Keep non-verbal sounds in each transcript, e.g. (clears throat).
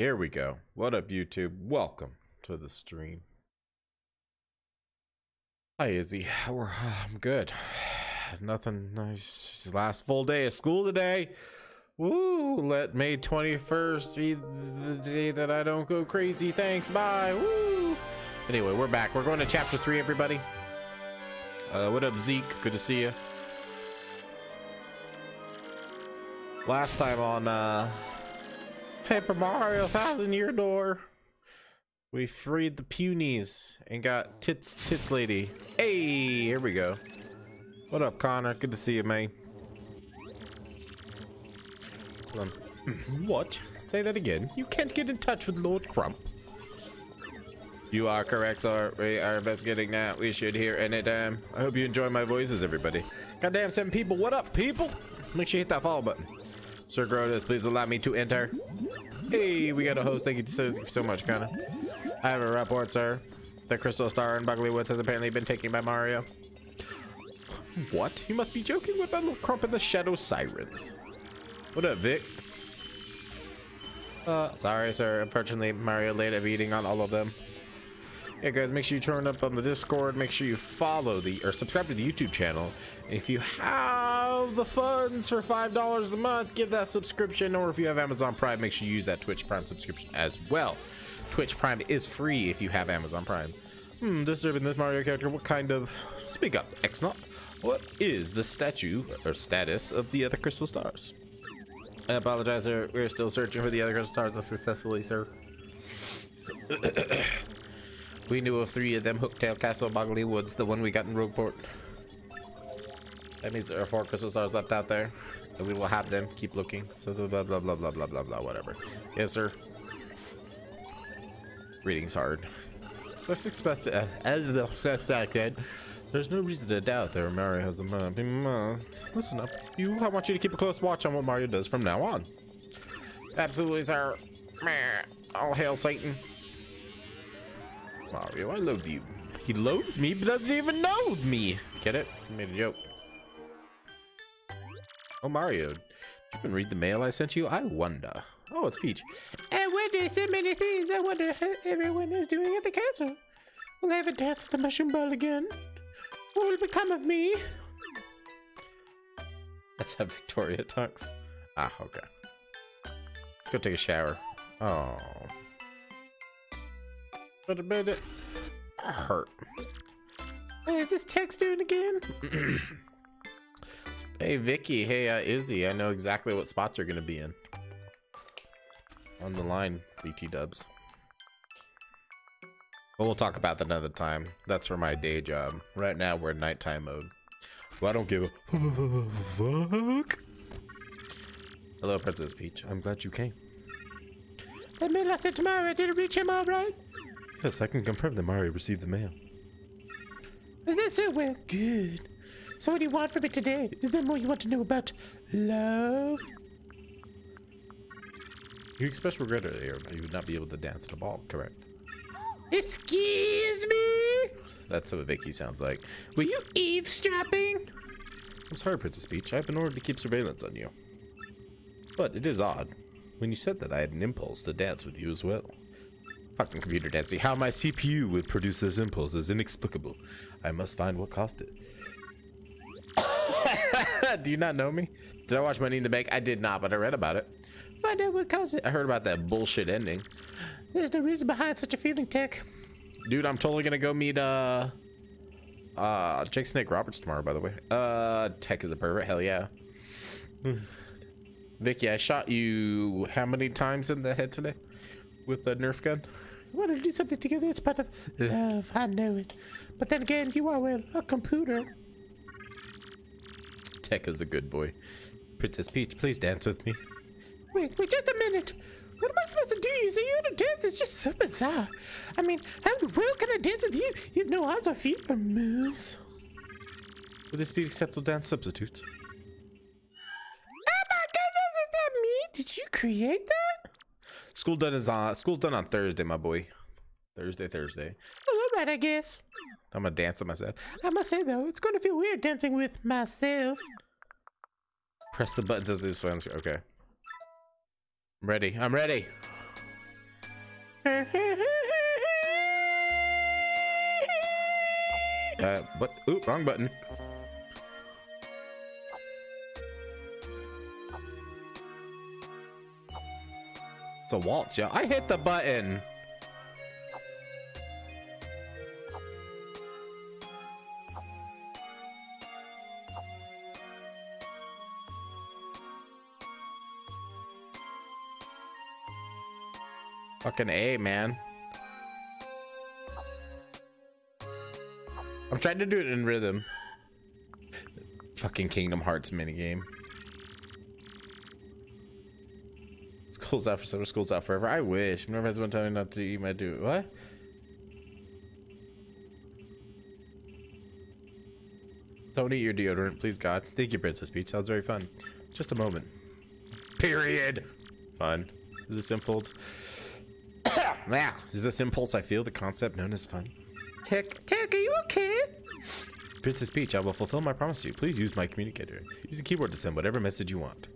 Here we go. What up, YouTube? Welcome to the stream. Hi, Izzy. We're, (sighs) I'm good. (sighs) Nothing nice. Last full day of school today. Woo! Let May 21st be the day that I don't go crazy. Thanks. Bye. Woo! Anyway, we're back. We're going to chapter three, everybody. Uh, what up, Zeke? Good to see you. Last time on uh, Paper Mario Thousand Year Door, we freed the punies and got Tits Tits Lady. Hey, here we go. What up, Connor? Good to see you, man. Um, (clears throat) what? Say that again. You can't get in touch with Lord Crump. You are correct, sir. We are investigating now. We should hear anytime. I hope you enjoy my voices, everybody. Goddamn seven people. What up, people? Make sure you hit that follow button. Sir Grodus, please allow me to enter. Hey, we got a host. Thank you so, so much, Connor. I have a report, sir. The Crystal Star in Boggly Woods has apparently been taken by Mario. What? You must be joking with that little crump in the Shadow Sirens. What up, Vic? Uh, sorry, sir. Unfortunately, Mario late at eating on all of them. Yeah, guys, make sure you turn up on the Discord. Make sure you follow the or subscribe to the YouTube channel. And if you have the funds for five dollars a month, give that subscription. Or if you have Amazon Prime, make sure you use that Twitch Prime subscription as well. Twitch Prime is free if you have Amazon Prime. Hmm, disturbing this Mario character. What kind of? Speak up, X-Naut. What is the statue or status of the other crystal stars? I apologize, sir. We're still searching for the other crystal stars unsuccessfully, sir. (coughs) we knew of three of them Hooktail Castle, Boggly Woods, the one we got in Rogueport. That means there are four crystal stars left out there. And we will have them. Keep looking. So blah blah blah blah blah blah blah whatever. Yes, sir. Reading's hard. Let's expect uh, as the second. There's no reason to doubt that Mario has a map. He must. Listen up. You, I want you to keep a close watch on what Mario does from now on. Absolutely, sir. All hail Satan. Mario, I loathe you. He loathes me, but doesn't even know me. Get it? Made a joke. Oh, Mario. Did you even read the mail I sent you? I wonder. Oh, it's Peach. I wonder so many things. I wonder how everyone is doing at the castle. Will I have a dance at the mushroom ball again? What will become of me? That's how Victoria talks. Ah, okay. Let's go take a shower. Oh. But a bit hurt. Hey, is this text doing again? (clears throat) hey, Vicky. Hey, uh, Izzy. I know exactly what spots you're gonna be in. On the line, BT dubs. But we'll talk about that another time. That's for my day job. Right now, we're in nighttime mode. Well, I don't give a fuck. Hello, Princess Peach. I'm glad you came. That mail I sent to Mario, did it reach him all right? Yes, I can confirm that Mario received the mail. Is that so? Well, good. So what do you want from me today? Is there more you want to know about love? You expressed regret earlier, but you would not be able to dance at a ball, correct? Excuse me? That's what Vicky sounds like. Were you eavesdropping? I'm sorry, Princess Peach. I've been ordered to keep surveillance on you. But it is odd. When you said that, I had an impulse to dance with you as well. Fucking computer dancing. How my CPU would produce this impulse is inexplicable. I must find what caused it. (laughs) Do you not know me? Did I watch Money in the Bank? I did not, but I read about it. Find out what caused it. I heard about that bullshit ending. There's no reason behind such a feeling, TEC. Dude, I'm totally gonna go meet uh uh Jake Snake Roberts tomorrow, by the way. Uh TEC is a pervert, hell yeah. Vicky, I shot you how many times in the head today? With the Nerf gun? We wanted to do something together, it's part of love, I know it. But then again, you are well a computer. TEC is a good boy. Princess Peach, please dance with me. Wait, wait, just a minute. What am I supposed to do? You see, you to dance is just so bizarre. I mean, how in the world can I dance with you? You have no arms or feet or moves. Would this be acceptable dance substitute? Oh my goodness, is that me? Did you create that? School done is on. School's done on Thursday, my boy. Thursday, Thursday. A little bit, I guess. I'm gonna dance with myself. I must say though, it's gonna feel weird dancing with myself. Press the button. Does this one? Okay. I'm ready. I'm ready. (laughs) Uh, what? Oop, wrong button. It's a waltz, yeah. I hit the button. Fucking A, man. I'm trying to do it in rhythm. Fucking Kingdom Hearts minigame. School's out for summer, school's out forever. I wish. I've never had someone me not to eat my do. What? Don't eat your deodorant, please God. Thank you, Princess Peach. Sounds very fun. Just a moment. Period. Fun. Is this impulse? (coughs) wow. Is this impulse I feel the concept known as fun? Tick, Tick, are you okay? Princess Peach, I will fulfill my promise to you. Please use my communicator. Use the keyboard to send whatever message you want.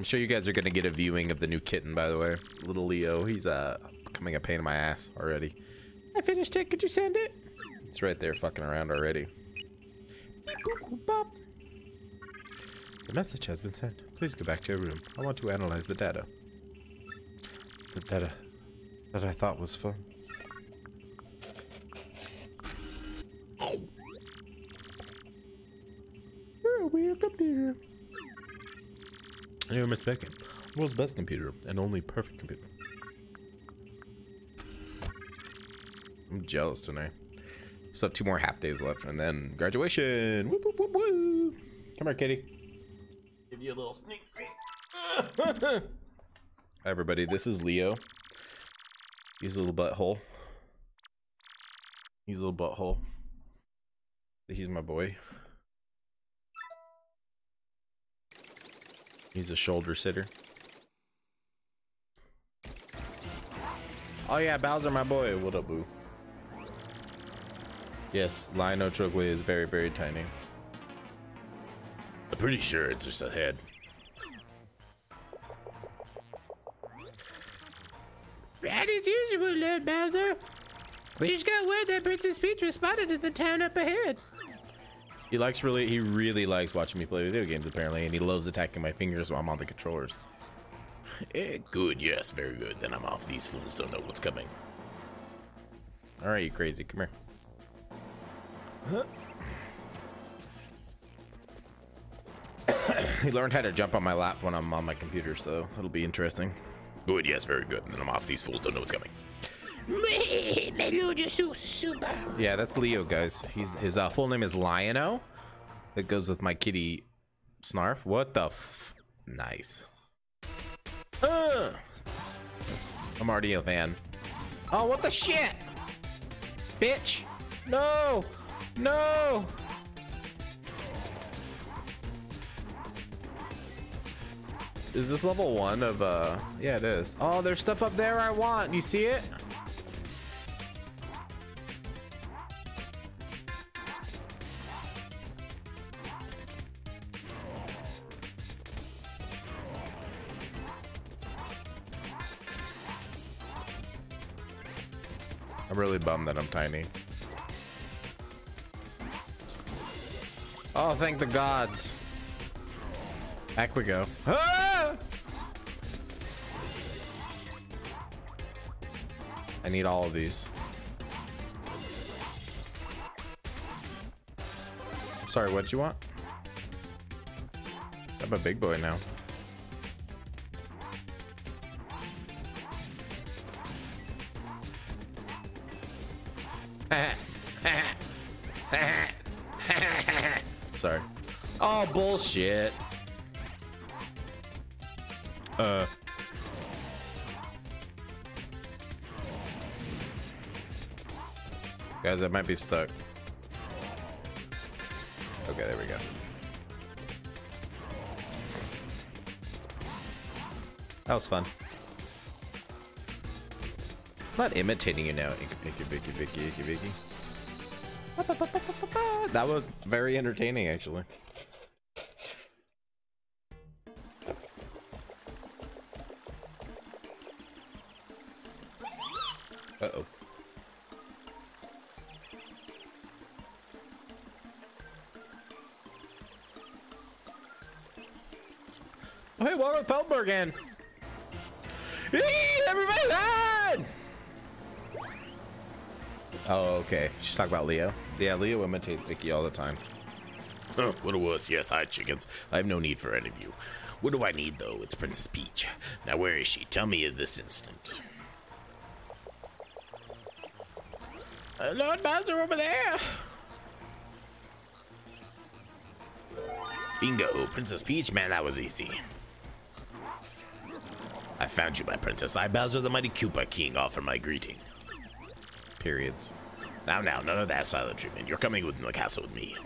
I'm sure you guys are gonna get a viewing of the new kitten, by the way. Little Leo, he's uh becoming a pain in my ass already. I finished it. Could you send it? It's right there, fucking around already. The message has been sent. Please go back to your room. I want to analyze the data. The data that I thought was fun. You're a weird computer. I knew Mr. Bacon. World's best computer and only perfect computer. I'm jealous tonight. Still have two more half days left and then graduation. Woo, woo, woo, woo. Come here, kitty. Give you a little sneak peek. (laughs) Hi, everybody. This is Leo. He's a little butthole. He's a little butthole. He's my boy. He's a shoulder sitter. Oh yeah, Bowser, my boy. What up, boo? Yes, Lino Chokwe is very, very tiny. I'm pretty sure it's just a head. Right as usual, Lord Bowser. We just got word that Princess Peach was spotted in the town up ahead. He likes really, he really likes watching me play video games apparently, and he loves attacking my fingers while I'm on the controllers. (laughs) Eh, good, yes, very good. Then I'm off. These fools don't know what's coming. All right, you crazy, come here. (coughs) he learned how to jump on my lap when I'm on my computer, so it'll be interesting. Good, yes, very good. Then I'm off. These fools don't know what's coming. Yeah, that's Leo, guys. He's his uh, full name is Lion-O. That goes with my kitty Snarf. What the? Nice. Uh, I'm already a van. Oh, what the shit? Bitch! No! No! Is this level one of uh yeah it is. Oh there's stuff up there I want. You see it? Bummed that I'm tiny. Oh, thank the gods. Back we go. Ah! I need all of these. Sorry, what you want? I'm a big boy now. Bullshit. Uh. Guys, I might be stuck. Okay, there we go. That was fun. I'm not imitating you now, Icky Vicky Vicky Icky Vicky. That was very entertaining, actually. Okay. She's talking about Leo. Yeah, Leo imitates Vicky all the time. Oh, what a wuss. Yes, hi, chickens. I have no need for any of you. What do I need, though? It's Princess Peach. Now, where is she? Tell me at this instant. Uh, Lord Bowser over there. Bingo, Princess Peach. Man, that was easy. I found you, my princess. I, Bowser the Mighty Koopa King, offer my greeting. Periods. Now, now, none of that silent treatment. You're coming within the castle with me.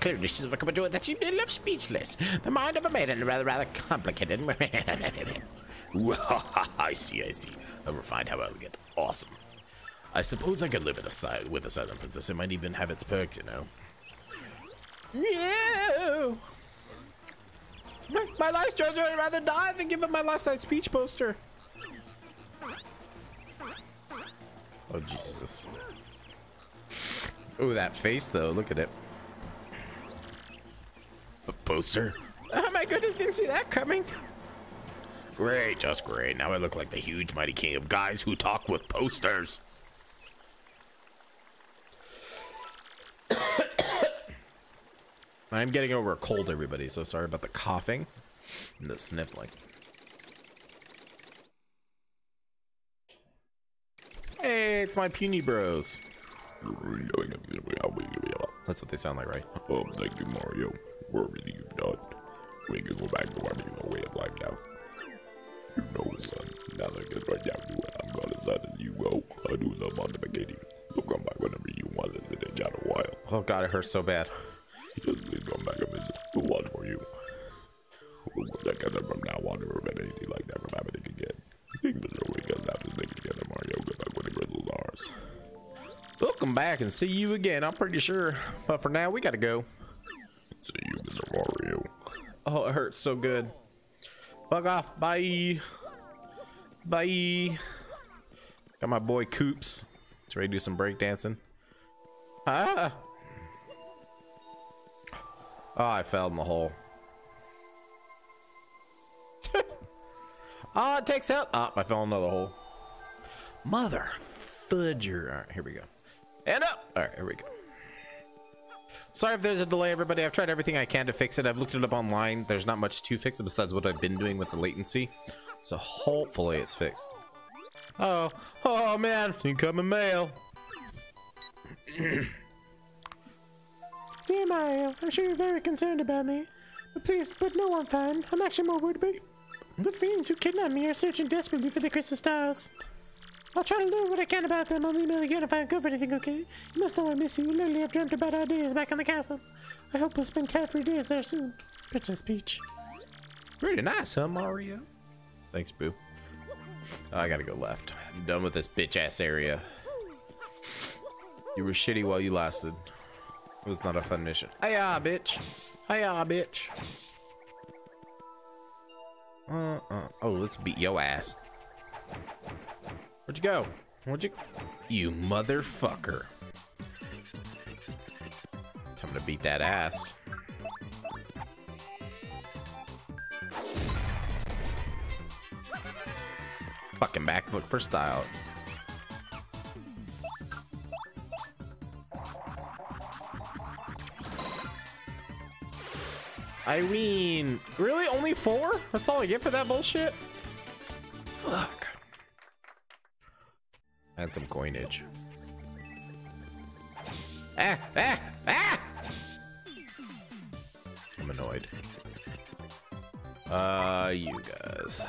Clearly, she's overcome a joy that she left speechless. The mind of a maiden rather, rather complicated. (laughs) I see, I see. A refined, how elegant. Awesome. I suppose I could live in a side with a silent princess. It might even have its perks, you know. no. My, life's treasure, I'd rather die than give up my life-size speech poster. Oh, Jesus. Oh, that face, though. Look at it. A poster? Oh my goodness, didn't see that coming. Great, just great. Now I look like the huge mighty king of guys who talk with posters. (coughs) I'm getting over a cold, everybody, so sorry about the coughing and the sniffling. Hey, it's my puny bros. That's what they sound like, right? Oh, thank you, Mario, for everything you've done. We can go back to our regular way of life now. You know, son, now that I get right down to it, I'm gonna let you go. I do love on the bikini. So come back whenever you want to sit in a while. Oh god, it hurts so bad. Just please come back and visit. We'll watch for you. We'll work Together from now on, never been anything like that from happening again. Think Mr. Wing us have to think together, Mario. Good the. Welcome back and see you again, I'm pretty sure. But for now, we gotta go. See you, Mr. Mario. Oh, it hurts so good. Bug off. Bye. Bye. Got my boy Koops. He's ready to do some breakdancing. Ah. Oh, I fell in the hole. oh, (laughs) it takes out. Oh, ah, I fell in another hole. Mother fudger. All right, here we go. And up. All right, here we go. Sorry if there's a delay, everybody. I've tried everything I can to fix it. I've looked it up online. There's not much to fix besides what I've been doing with the latency. So hopefully it's fixed. Oh, oh man, incoming mail. Dear Mario, I'm sure you're very concerned about me. But please, but no, I'm fine. I'm actually more worried about the fiends who kidnapped me are searching desperately for the crystal stars. I'll try to learn what I can about them. I'll email again if I uncover anything, okay? You must know I miss you. Lately, I've dreamt about our days back in the castle. I hope we'll spend carefree days there soon. Princess Peach. Pretty nice, huh, Mario? Thanks, Boo. Oh, I gotta go left. I'm done with this bitch ass area. You were shitty while you lasted. It was not a fun mission. Hiya, bitch. Hiya, bitch. Uh, uh, oh, let's beat yo ass. Where'd you go? Where'd you? You motherfucker. Time to beat that ass. Fucking backflip for style. Irene, really? Only four? That's all I get for that bullshit? Fuck. And some coinage. Ah, ah, ah! I'm annoyed. Uh, you guys.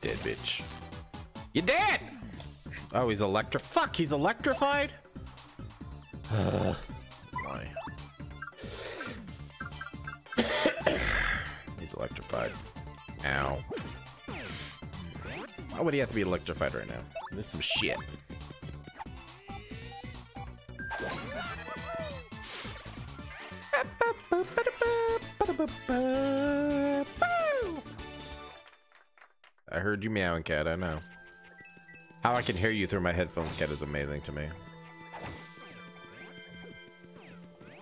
Dead bitch. You dead! Oh, he's electri- Fuck, he's electrified? (sighs) electrified. Ow. Why would he have to be electrified right now? This is some shit. I heard you meowing, cat. I know. How I can hear you through my headphones, cat, is amazing to me.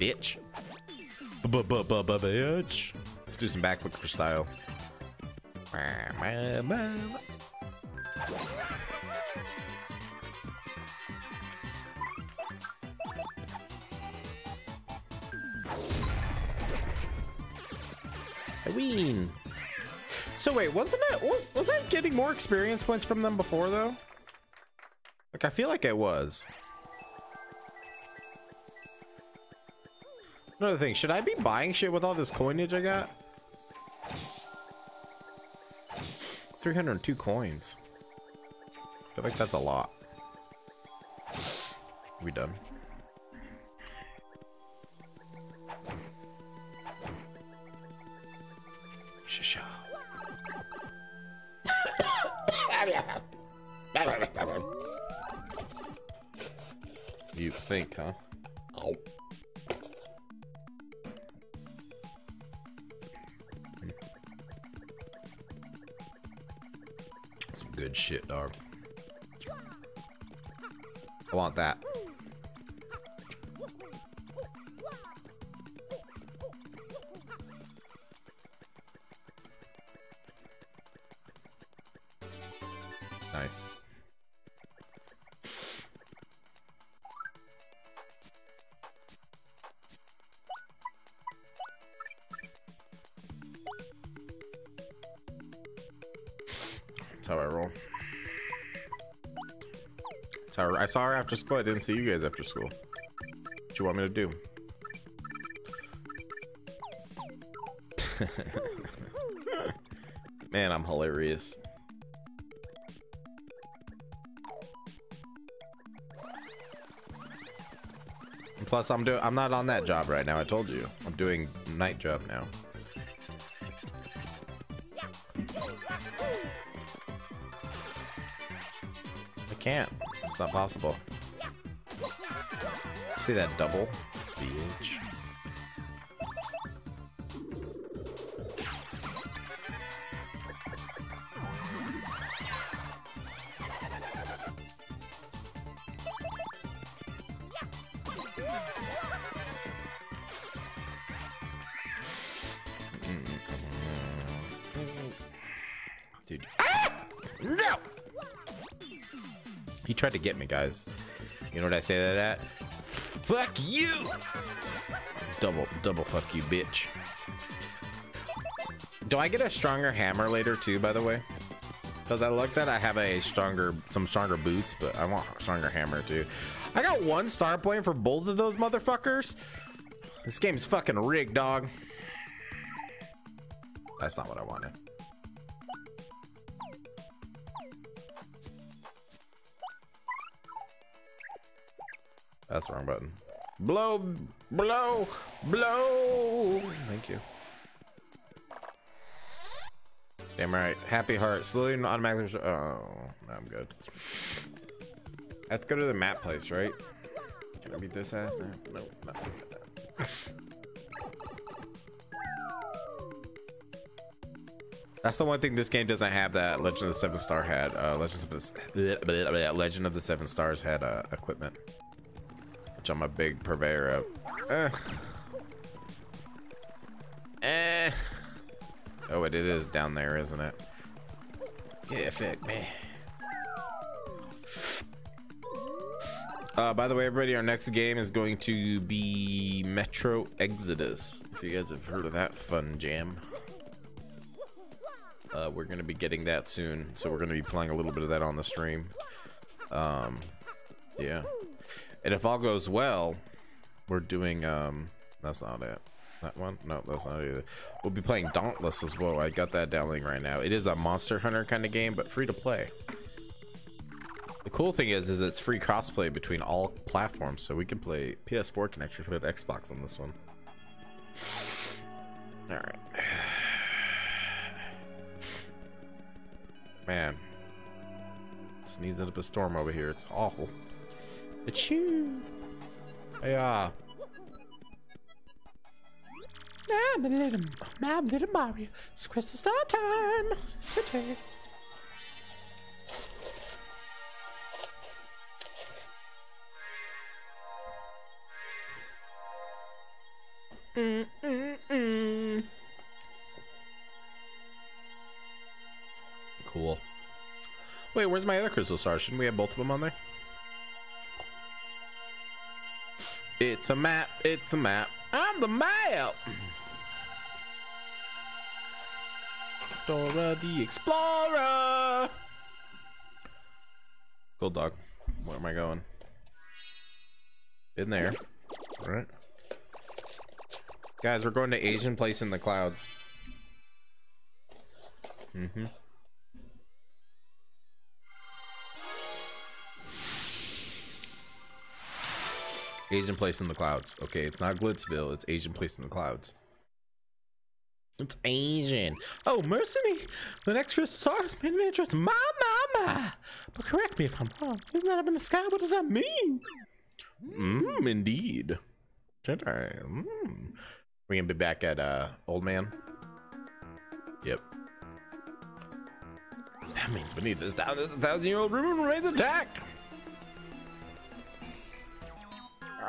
Bitch. Bitch. Do some backflip for style. Halloween. So wait, wasn't it? Was I getting more experience points from them before though? Like I feel like I was. Another thing, should I be buying shit with all this coinage I got? 302 coins. I feel like that's a lot. We done. Saw her after school. I didn't see you guys after school. What you want me to do? (laughs) Man, I'm hilarious. Plus, I'm doing. I'm not on that job right now. I told you. I'm doing night job now. I can't. It's not possible. See that double? To get me, guys. You know what I say to that? Fuck you! Double, double fuck you, bitch. Do I get a stronger hammer later too, by the way? Because I looked that I have a stronger, some stronger boots, but I want stronger hammer too. I got one star point for both of those motherfuckers. This game's fucking rigged, dog. That's not what I wanted. Wrong button. Blow, blow, blow. Thank you. Damn right. Happy heart. Slowly and automatically. Oh, I'm good. To go to the map place, right? Can I beat this ass? No. That's the one thing this game doesn't have that Legend of the Seven Star had. Uh, Legend of the (laughs) Legend of the Seven Stars had uh, equipment, which I'm a big purveyor of. Eh. Eh. Oh, it, it is down there, isn't it? Yeah, fuck me. Uh, by the way, everybody, our next game is going to be Metro Exodus. If you guys have heard of that fun jam. Uh, we're going to be getting that soon, so we're going to be playing a little bit of that on the stream. Um, yeah. And if all goes well, we're doing, um, that's not it. That one? No, that's not either. We'll be playing Dauntless as well. I got that downloading right now. It is a Monster Hunter kind of game, but free to play. The cool thing is, is it's free crossplay between all platforms, so we can play PS4 connection with Xbox on this one. (sighs) All right. (sighs) Man, sneezing up a storm over here. It's awful. You. Yeah. I'm a little, I'm little Mario. It's crystal star time. Titties. Cool. Wait, where's my other crystal stars? Shouldn't we have both of them on there? It's a map. It's a map. I'm the map. Dora the Explorer. Gold dog. Where am I going? In there. All right. Guys, we're going to Asian place in the clouds. Mm-hmm. Asian place in the clouds. Okay, it's not Glitzville. It's Asian place in the clouds. It's Asian. Oh, mercy me. The next has made an interest. My mama. But correct me if I'm wrong. Isn't that up in the sky? What does that mean? Mmm, indeed. Should I? Mm. We're gonna be back at uh old man. Yep. That means beneath this down this thousand year old room remains intact.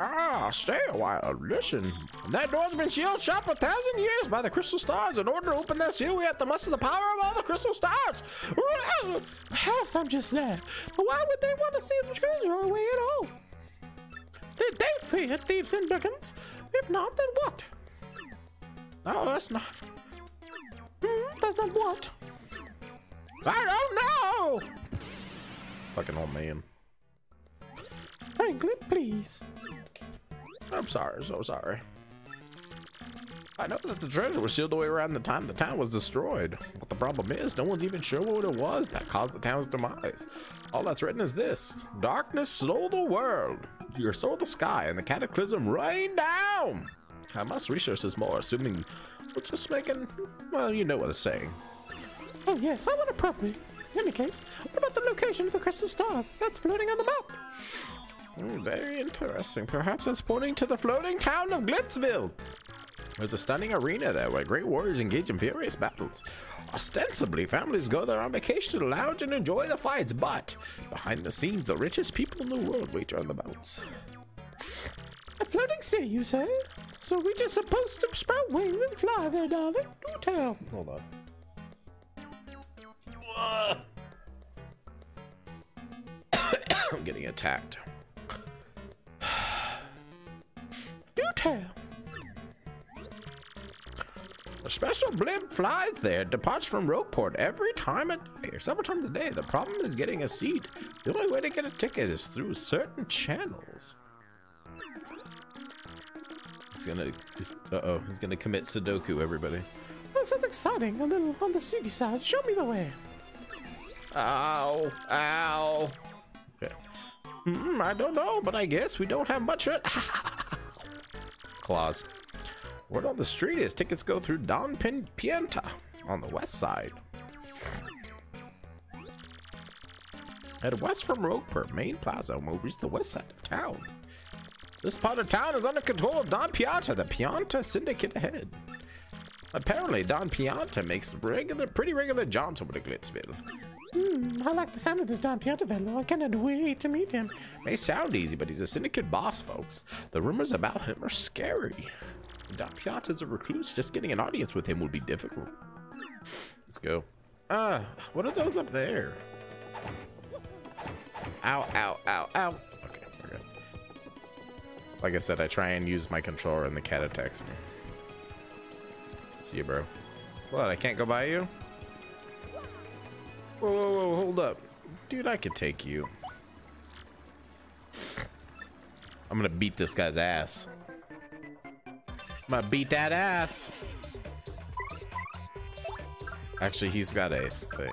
Ah, stay a while. Listen, that door's been sealed shut for a thousand years by the crystal stars. In order to open that seal, we have to muster the power of all the crystal stars. Perhaps I'm just mad. But why would they want to see the treasure away at all? Did they fear thieves and brigands? If not, then what? No, that's not. Hmm, that's not what? I don't know. Fucking old man. Franklin, please. I'm sorry, so sorry. I know that the treasure was sealed away around the time the town was destroyed. But the problem is, no one's even sure what it was that caused the town's demise. All that's written is this Darkness stole the world, your stole the sky, and the cataclysm rained down. I must research this more, assuming we're just making, well, you know what it's saying. Oh, yes, I want to properly. In any case, what about the location of the crystal stars? That's floating on the map. Hmm, very interesting. Perhaps it's pointing to the floating town of Glitzville. There's a stunning arena there where great warriors engage in furious battles. Ostensibly, families go there on vacation to lounge and enjoy the fights, but behind the scenes, the richest people in the world wager on the bouts. A floating city, you say? So we're just supposed to sprout wings and fly there, darling? Do tell. Hold on. (coughs) I'm getting attacked. Tell. A special blimp flies there, departs from Rogueport every time a day, or several times a day. The problem is getting a seat. The only way to get a ticket is through certain channels. He's gonna, he's, uh-oh, he's gonna commit Sudoku, everybody. That sounds exciting. A little on the city side. Show me the way. Ow, ow. Okay. Hmm, I don't know, but I guess we don't have much. (laughs) Claws. Word on the street is tickets go through Don Pin Pienta on the west side. Head west from Rogueport, main plaza, and we'll reach the west side of town. This part of town is under control of Don Pianta, the Pianta Syndicate head. Apparently, Don Pianta makes regular, pretty regular jaunts over to Glitzville. Hmm, I like the sound of this Don fellow. I cannot wait to meet him. May sound easy, but he's a syndicate boss, folks. The rumors about him are scary. Don Pianta's a recluse. Just getting an audience with him would be difficult. Let's go. Ah, what are those up there? Ow, ow, ow, ow. Okay, we're good. Like I said, I try and use my controller and the cat attacks me. See you, bro. What, I can't go by you? Whoa, whoa, whoa, hold up. Dude, I could take you. I'm gonna beat this guy's ass. I'm gonna beat that ass. Actually, he's got a thing.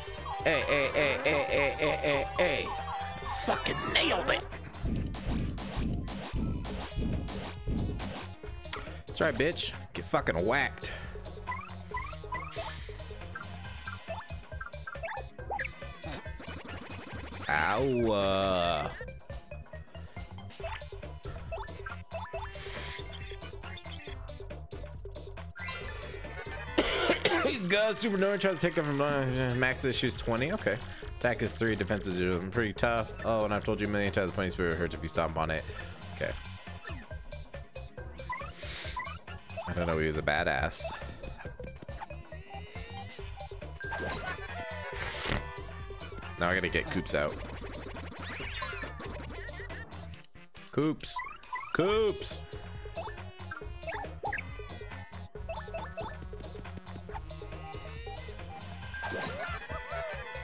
hey, hey, hey, hey, hey, hey, hey, hey. Fucking nailed it. That's right, bitch. Get fucking whacked. Ow. Uh... (laughs) He's got super no try to take him from uh, max issues 20. Okay. Attack is 3, defense is 0. I'm pretty tough. Oh, and I've told you million times the Spirit hurts if you stomp on it. Okay. I don't know, he was a badass. Now I gotta get Koops out. Koops. Koops.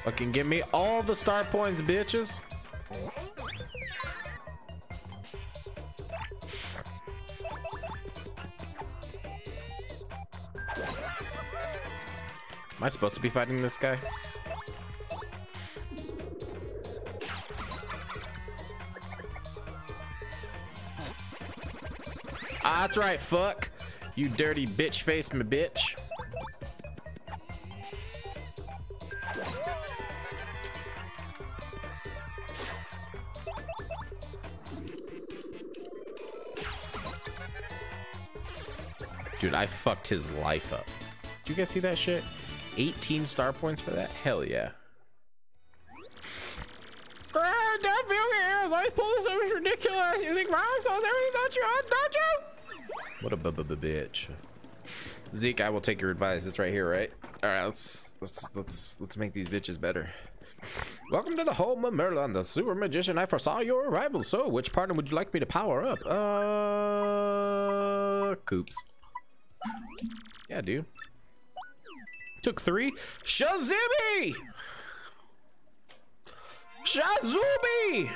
Fucking give me all the star points, bitches. Am I supposed to be fighting this guy? Ah, that's right, fuck. You dirty bitch face me bitch. I fucked his life up. Did you guys see that shit? 18 star points for that? Hell yeah. Ah, that I pull this over ridiculous. You think saws everything, don't you? Don't you? What a b b bitch. Zeke, I will take your advice. It's right here, right? All right, let's let's let's let's make these bitches better. Welcome to the home of Merlon, the super magician. I foresaw your arrival. So, which partner would you like me to power up? Uh, Koops. Yeah, dude. Took three. Shazimi! Shazubi!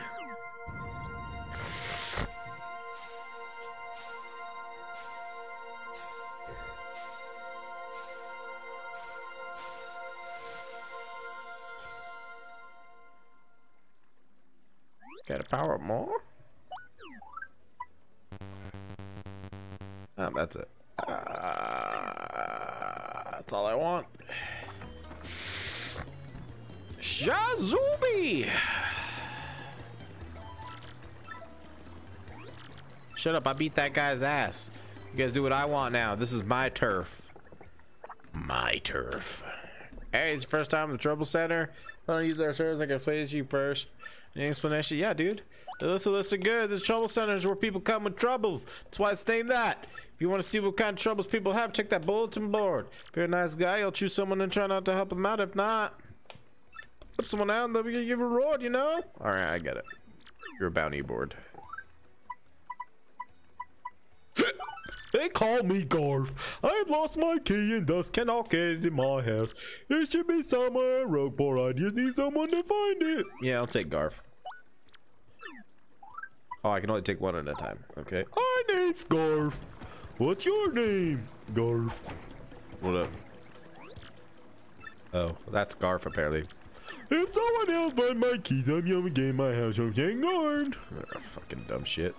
Gotta power up more? Um, that's it. Uh, that's all I want. Shazubi! Shut up, I beat that guy's ass. You guys do what I want now. This is my turf. My turf. Hey, it's the first time in the Trouble Center. I don't use our service. I can play with you first. Any explanation? Yeah, dude. Listen, listen good. This Trouble Center is where people come with troubles. That's why it's named that. If you want to see what kind of troubles people have, check that bulletin board. If you're a nice guy, you'll choose someone and try not to help them out. If not, help someone out and they'll give a reward, you know? All right, I get it. You're a bounty board. (coughs) They call me Garf. I've lost my key and thus cannot get it in my house. It should be somewhere in Rogueport. I just need someone to find it. Yeah, I'll take Garf. Oh, I can only take one at a time. Okay. My name's Garf. What's your name? Garf. What up? Oh, that's Garf apparently. If someone else find my keys, I'm gonna get my house from getting guard. Oh, fucking dumb shit.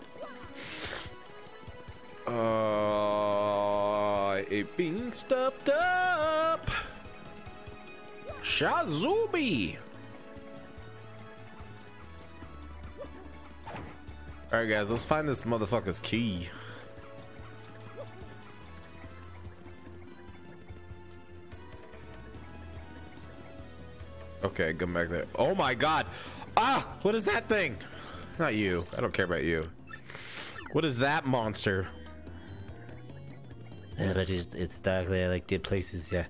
Uh, it being stuffed up. Shazubi. All right, guys, let's find this motherfucker's key. Okay, come back there. Oh my god. Ah, what is that thing? Not you. I don't care about you. What is that monster? Yeah, but it's, it's dark there, like dead places, yeah.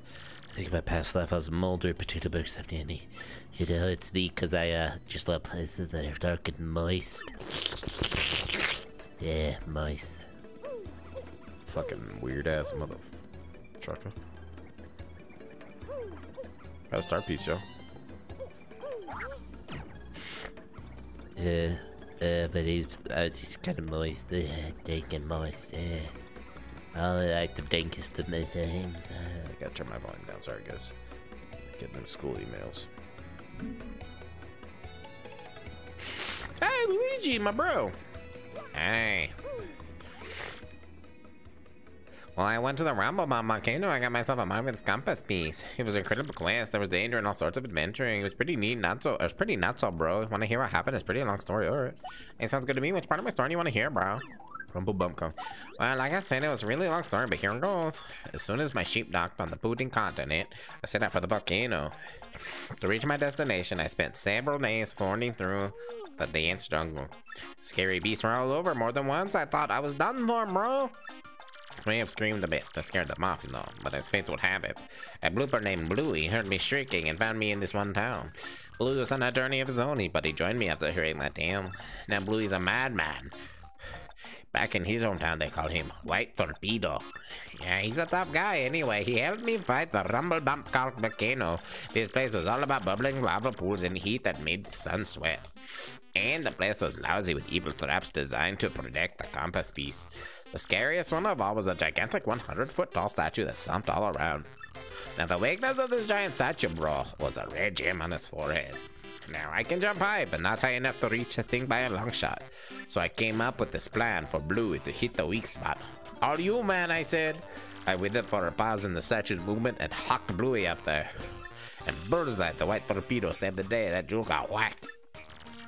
I think my past life I was a molder potato bug something in. You know, it's neat because I uh, just love places that are dark and moist. Yeah, moist. Fucking weird ass mother trucker. Got a star piece, yo. Uh, uh, but he's, he's kind of moist, uh, dank moist, uh. I like the dankest of my. Uh. I gotta turn my volume down. Sorry, guys. Getting them school emails. Hey, Luigi, my bro. Hey. Well, I went to the Rumblebump volcano. I got myself a marvelous compass piece. It was an incredible quest. There was danger and all sorts of adventuring. It was pretty neat, not so. It was pretty not so, bro. Want to hear what happened? It's pretty long story. All right. It sounds good to me. Which part of my story do you want to hear, bro? Rumblebump. Well, like I said, it was a really long story, but here it goes. As soon as my sheep docked on the Pudding continent, I set out for the volcano. To reach my destination, I spent several days fording through the dense jungle. Scary beasts were all over. More than once, I thought I was done for, bro. May have screamed a bit to scare them off, you know, but as fate would have it, a blooper named Blooey heard me shrieking and found me in this one town. Blooey was on a journey of his own, but he joined me after hearing that tale. Now Blooey's a madman. Back in his hometown, they call him White Torpedo. Yeah, he's a tough guy anyway. He helped me fight the Rumblebump Cult Volcano. This place was all about bubbling lava pools and heat that made the sun sweat. And the place was lousy with evil traps designed to protect the compass piece. The scariest one of all was a gigantic 100 foot tall statue that stomped all around. Now, the weakness of this giant statue, bro, was a red gem on his forehead. Now, I can jump high, but not high enough to reach the thing by a long shot. So I came up with this plan for Blooey to hit the weak spot. All you, man, I said. I waited for a pause in the statue's movement and hocked Blooey up there. And bird's Birdseye, the white torpedo, saved the day. That jewel got whacked.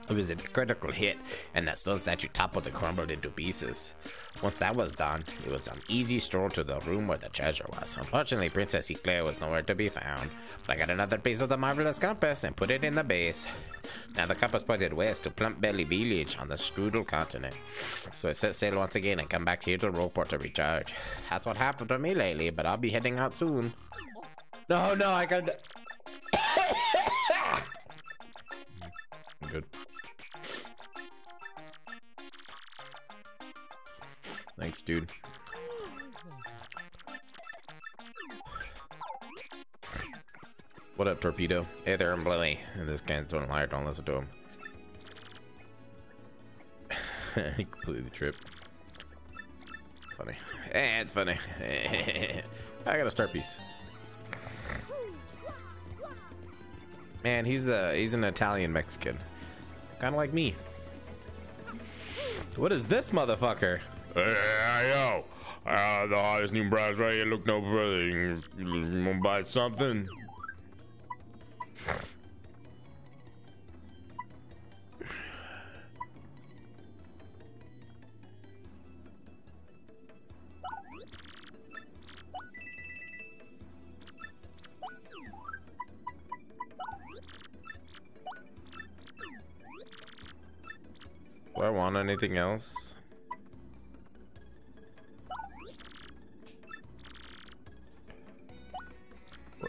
It was a critical hit, and that stone statue toppled and crumbled into pieces. Once that was done, it was an easy stroll to the room where the treasure was. Unfortunately, Princess Eclair was nowhere to be found, but I got another piece of the marvelous compass and put it in the base. Now the compass pointed west to Plumpbelly Village on the Strudel continent. So I set sail once again and come back here to Rogueport to recharge. That's what happened to me lately, but I'll be heading out soon. No, no, I gotta... (coughs) Good. Thanks, dude. What up, Torpedo? Hey there, I'm Blooey. And this guy's doing liar, don't listen to him. (laughs) he completely tripped. It's funny. Eh, it's funny. (laughs) I got a star piece. Man, he's a he's an Italian Mexican. Kinda like me. What is this motherfucker? Hey, yo, uh, the hottest new bras right here. Look no brother. You, you wanna buy something? Do I want anything else?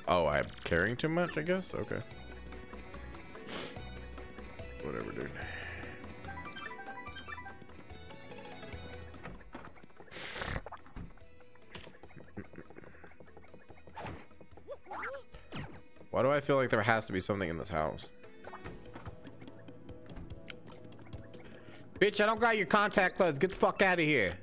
Oh, I'm carrying too much, I guess? Okay. Whatever, dude. Why do I feel like there has to be something in this house? Bitch, I don't got your contact list. Get the fuck out of here.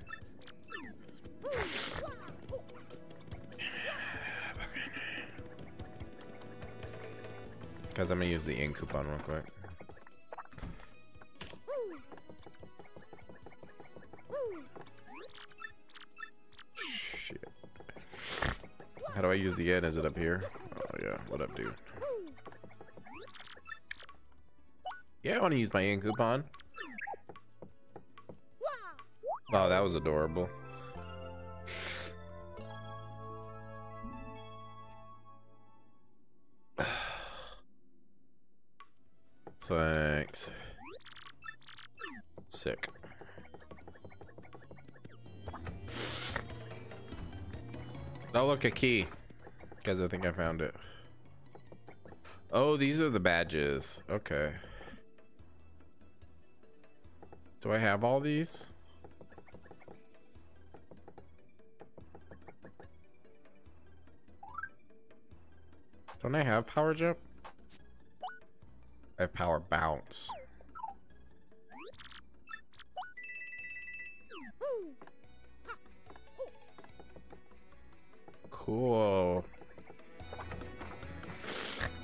Guys, I'm gonna use the ink coupon real quick. Shit. How do I use the N? Is it up here? Oh yeah, what up, dude? Yeah, I want to use my ink coupon. Oh, that was adorable. A key. Because I think I found it. Oh, these are the badges. Okay. Do I have all these? Don't I have power jump? I have power bounce. Cool.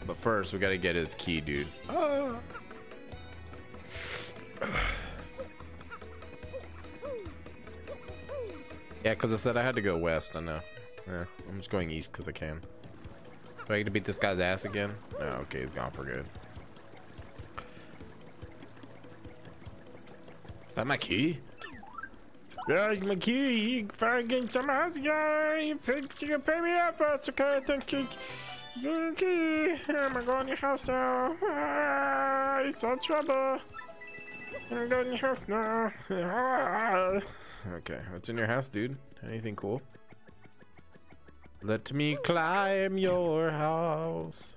But first, we gotta get his key, dude. Ah. Yeah, because I said I had to go west, I know. Yeah, I'm just going east because I can. Do I get to beat this guy's ass again? No, okay, he's gone for good. Is that my key? My key. You find some else guy. You pay, you can pay me out first, okay? Thank you. Key. I'm gonna go in your house now. Ah, it's all trouble. I'm gonna go in your house now. Ah. Okay, what's in your house, dude? Anything cool? Let me climb your house.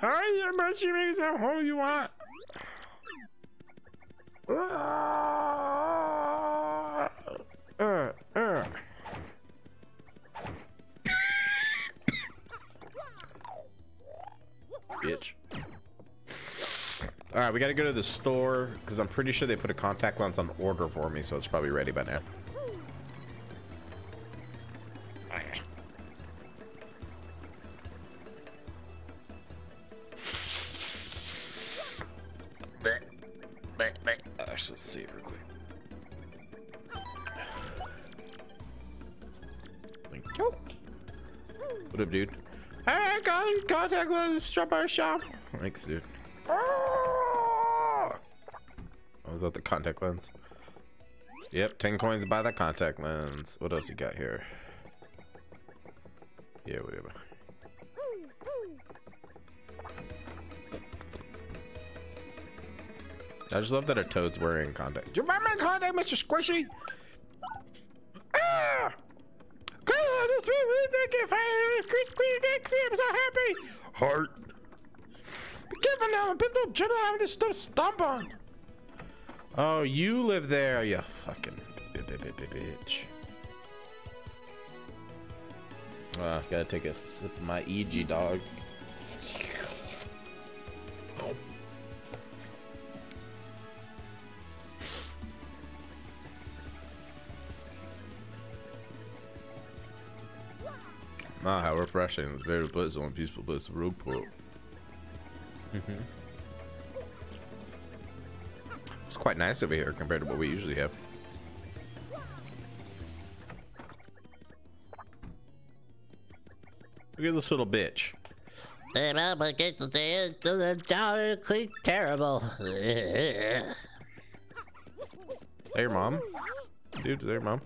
Hi, I'm assuming it's that hole you want. Ah. Bitch. All right, we got to go to the store because I'm pretty sure they put a contact lens on order for me, so it's probably ready by now. Contact lens from our shop. Thanks, dude. Oh, was that the contact lens? Yep, 10 coins buy that contact lens. What else you got here? Yeah, whatever. I just love that a toad's wearing contact. Do you remember contact, Mr. Squishy? Ah! Think if I Chris Clean Dixie, I'm so happy. Heart. Be careful now, generally have this stuff to stomp on. Oh, you live there, you fucking bitch. Uh, gotta take a sip of my EG dog. Ah, how refreshing. It's very pleasant and peaceful place to Rogueport. It's quite nice over here compared to what we usually have. Look at this little bitch. Hey, Mom, I get to say it's the click terrible. (laughs) Your mom? Dude, is your mom?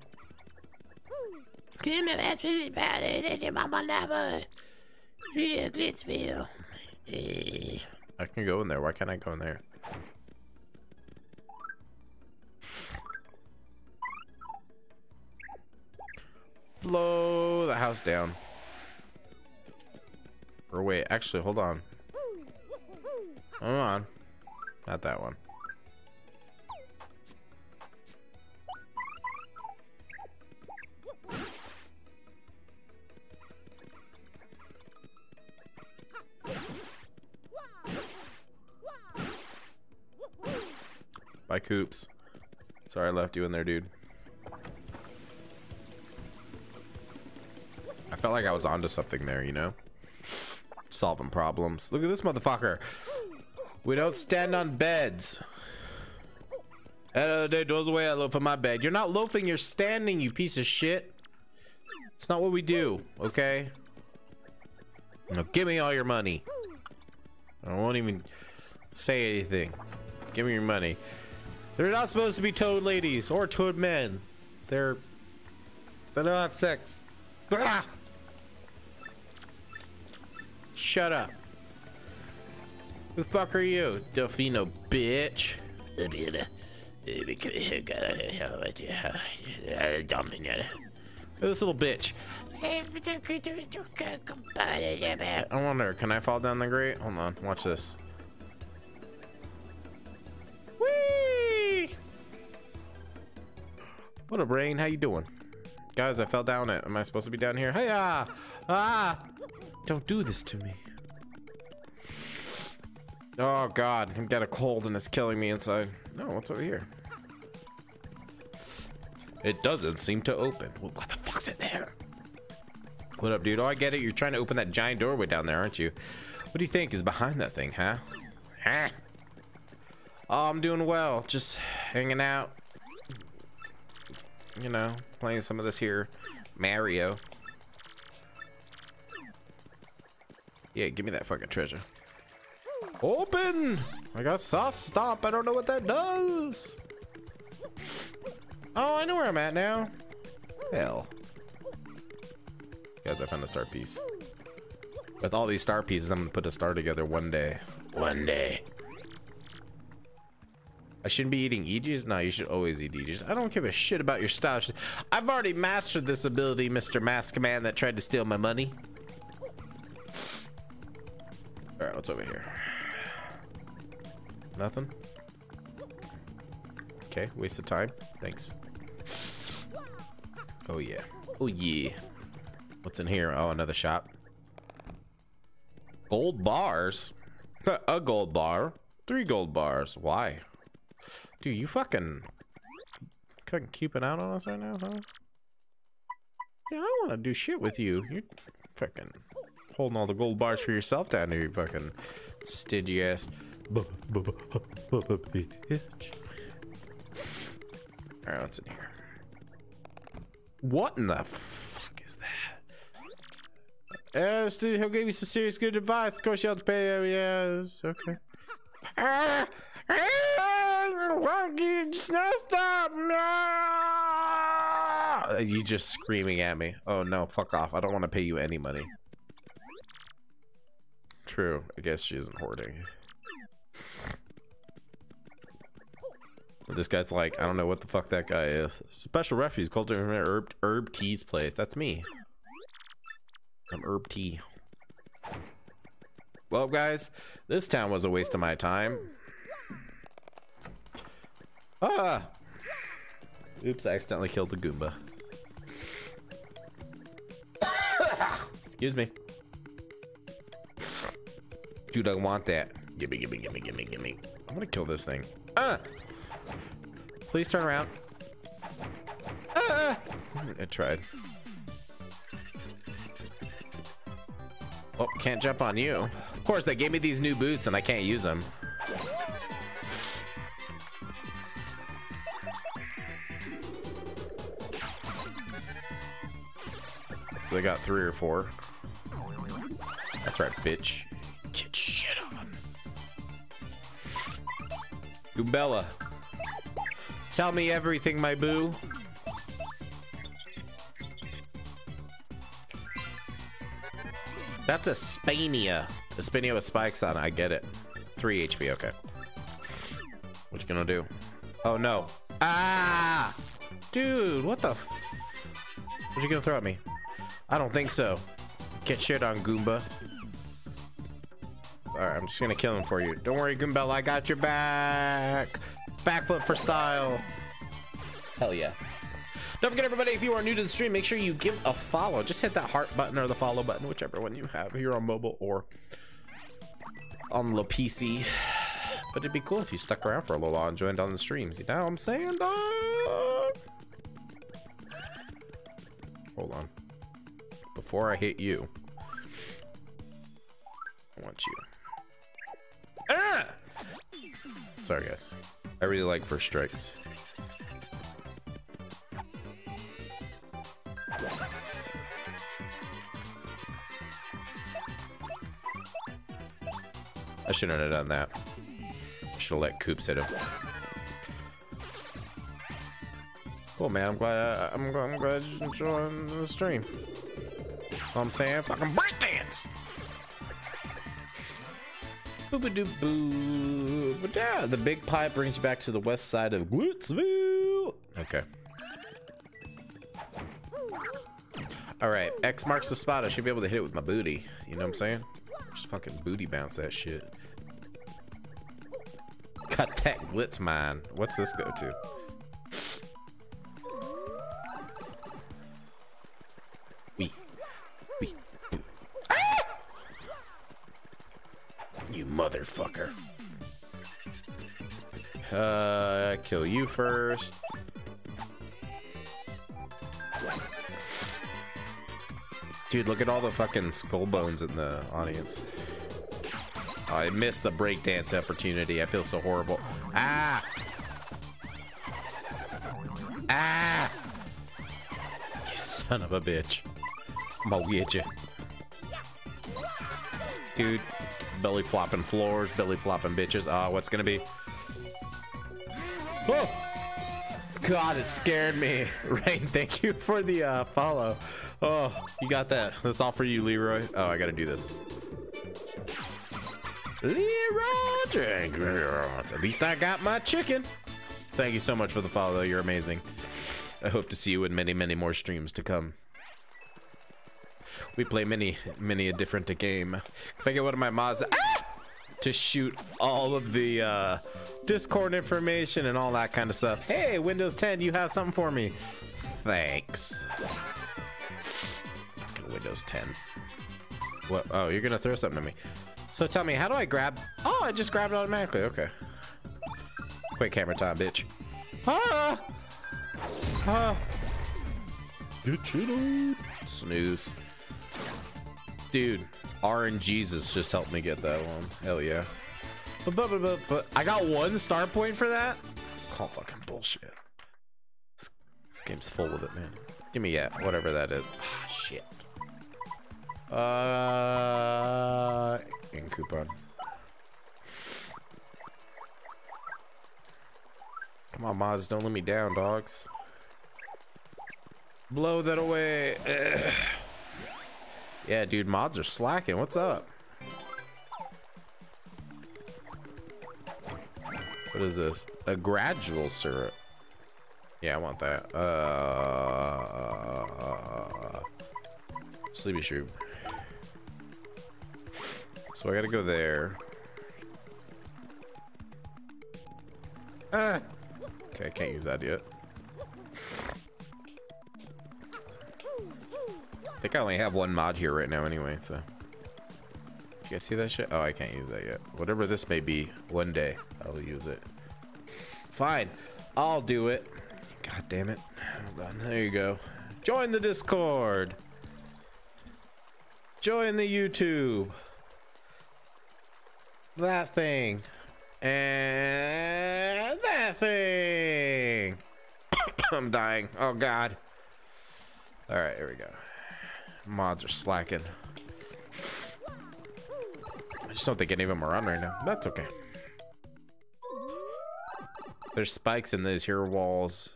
Ask me about it, and your mama never. Yeah, Glitzville. Eh. I can go in there. Why can't I go in there? Blow the house down. Or wait, actually, hold on. Hold on. Not that one. Bye, Koops. Sorry I left you in there, dude. I felt like I was onto something there, you know? Solving problems. Look at this motherfucker. We don't stand on beds. That other day, doors away, I loaf on my bed. You're not loafing, you're standing, you piece of shit. It's not what we do, okay? Now give me all your money. I won't even say anything. Give me your money. They're not supposed to be toad ladies or toad men. They're they don't have sex. Ah! Shut up. Who the fuck are you, Delfino bitch? This little bitch. I wonder, can I fall down the grate? Hold on, watch this. Whee! What up, Rain? How you doing? Guys, I fell down it. Am I supposed to be down here? Hey, ah! Ah! Don't do this to me. Oh, God. I've got a cold and it's killing me inside. No, what's over here? It doesn't seem to open. What the fuck's it there? What up, dude? Oh, I get it. You're trying to open that giant doorway down there, aren't you? What do you think is behind that thing, huh? Huh? Oh, I'm doing well. Just hanging out. You know, playing some of this here Mario. Yeah, give me that fucking treasure. Open! I got Soft Stomp. I don't know what that does. Oh, I know where I'm at now. Hell. Guys, I found a star piece. With all these star pieces, I'm gonna put a star together one day. One day. I shouldn't be eating Aegis? No, you should always eat Aegis. I don't give a shit about your style. I've already mastered this ability, Mr. Mask Man that tried to steal my money. Alright, what's over here? Nothing? Okay, waste of time. Thanks. Oh yeah. Oh yeah. What's in here? Oh, another shop. Gold bars? (laughs) A gold bar? Three gold bars. Why? Dude, you fucking... Fucking keeping out on us right now, huh? Yeah, I don't want to do shit with you. You're fucking holding all the gold bars for yourself down here, you fucking stingy ass bitch. Alright, what's in here? What in the fuck is that? Uh, he'll give you some serious good advice. Of course, you have to pay. Oh, yes. Okay. Ah, just no You just screaming at me. Oh, no, fuck off. I don't want to pay you any money. True. I guess she isn't hoarding. This guy's like, I don't know what the fuck that guy is. Special refuge, cultivating herb, herb tea's place. That's me. I'm herb tea. Well, guys, this town was a waste of my time. Ah! Oops, I accidentally killed the Goomba. Excuse me. Dude, I want that. Gimme, gimme, gimme, gimme, gimme. I'm gonna kill this thing. Ah! Please turn around. Ah! I tried. Oh, can't jump on you. Of course, they gave me these new boots and I can't use them. So they got three or four. That's right, bitch. Get shit on. Goombella. Tell me everything, my boo. That's a Spania. A Spania with spikes on it. I get it. 3 HP, okay. What you gonna do? Oh, no. Ah! Dude, what the f... What you gonna throw at me? I don't think so. Get shit on, Goomba. Alright, I'm just gonna kill him for you. Don't worry, Goombella, I got your back. Backflip for style. Hell yeah. Don't forget, everybody, if you are new to the stream, make sure you give a follow. Just hit that heart button or the follow button, whichever one you have here on mobile or on the PC. But it'd be cool if you stuck around for a little while and joined on the streams. You know what I'm saying, dog? Hold on. Before I hit you, I want you. Ah! Sorry, guys. I really like first strikes. I shouldn't have done that. Should have let Koops hit him. Cool, man. I'm glad. I'm, glad, I'm glad you enjoying the stream. What I'm saying? Fucking breakdance! Boo boo doo boo. But yeah, the big pipe brings you back to the west side of Woodsville. Okay. All right, X marks the spot. I should be able to hit it with my booty. You know what I'm saying? Just fucking booty bounce that shit. Got that glitz mine. What's this go to? Motherfucker. Uh, kill you first. Dude, look at all the fucking skull bones in the audience. Oh, I missed the breakdance opportunity. I feel so horrible. Ah! Ah! You son of a bitch. I'm gonna get you. Dude, belly flopping floors, belly flopping bitches. Ah, what's gonna be? Oh! God, it scared me. (laughs) Rain, thank you for the uh, follow. Oh, you got that. That's all for you, Leroy. Oh, I gotta do this. Leroy Jenkins. At least I got my chicken. Thank you so much for the follow. You're amazing. I hope to see you in many, many more streams to come. We play many, many a different game. Can I get one of my mods ah! to shoot all of the uh, Discord information and all that kind of stuff? Hey, Windows 10, you have something for me. Thanks. Fucking Windows 10. What? Oh, you're gonna throw something at me. So tell me, how do I grab? Oh, I just grabbed it automatically. Okay. Quick camera time, bitch. Ah! Ah! Snooze. Dude, RNGesus just helped me get that one. Hell yeah. But, but, but, but, but I got one star point for that? Call fucking bullshit. This, this game's full of it, man. Give me yeah, whatever that is. Ah, shit. Uh, in coupon. Come on, mods, don't let me down, dogs. Blow that away. Ugh. Yeah, dude, mods are slacking. What's up? What is this? A gradual syrup. Yeah, I want that. Uh, sleepy shroom. So I gotta go there. Ah. Okay, I can't use that yet. I think I only have one mod here right now anyway, so. You guys see that shit? Oh, I can't use that yet. Whatever this may be, one day I'll use it. Fine, I'll do it. God damn it. There you go. Join the Discord. Join the YouTube. That thing. And that thing. (coughs) I'm dying. Oh, God. All right, here we go. Mods are slacking. I just don't think any of them are on right now. That's okay. There's spikes in these here walls.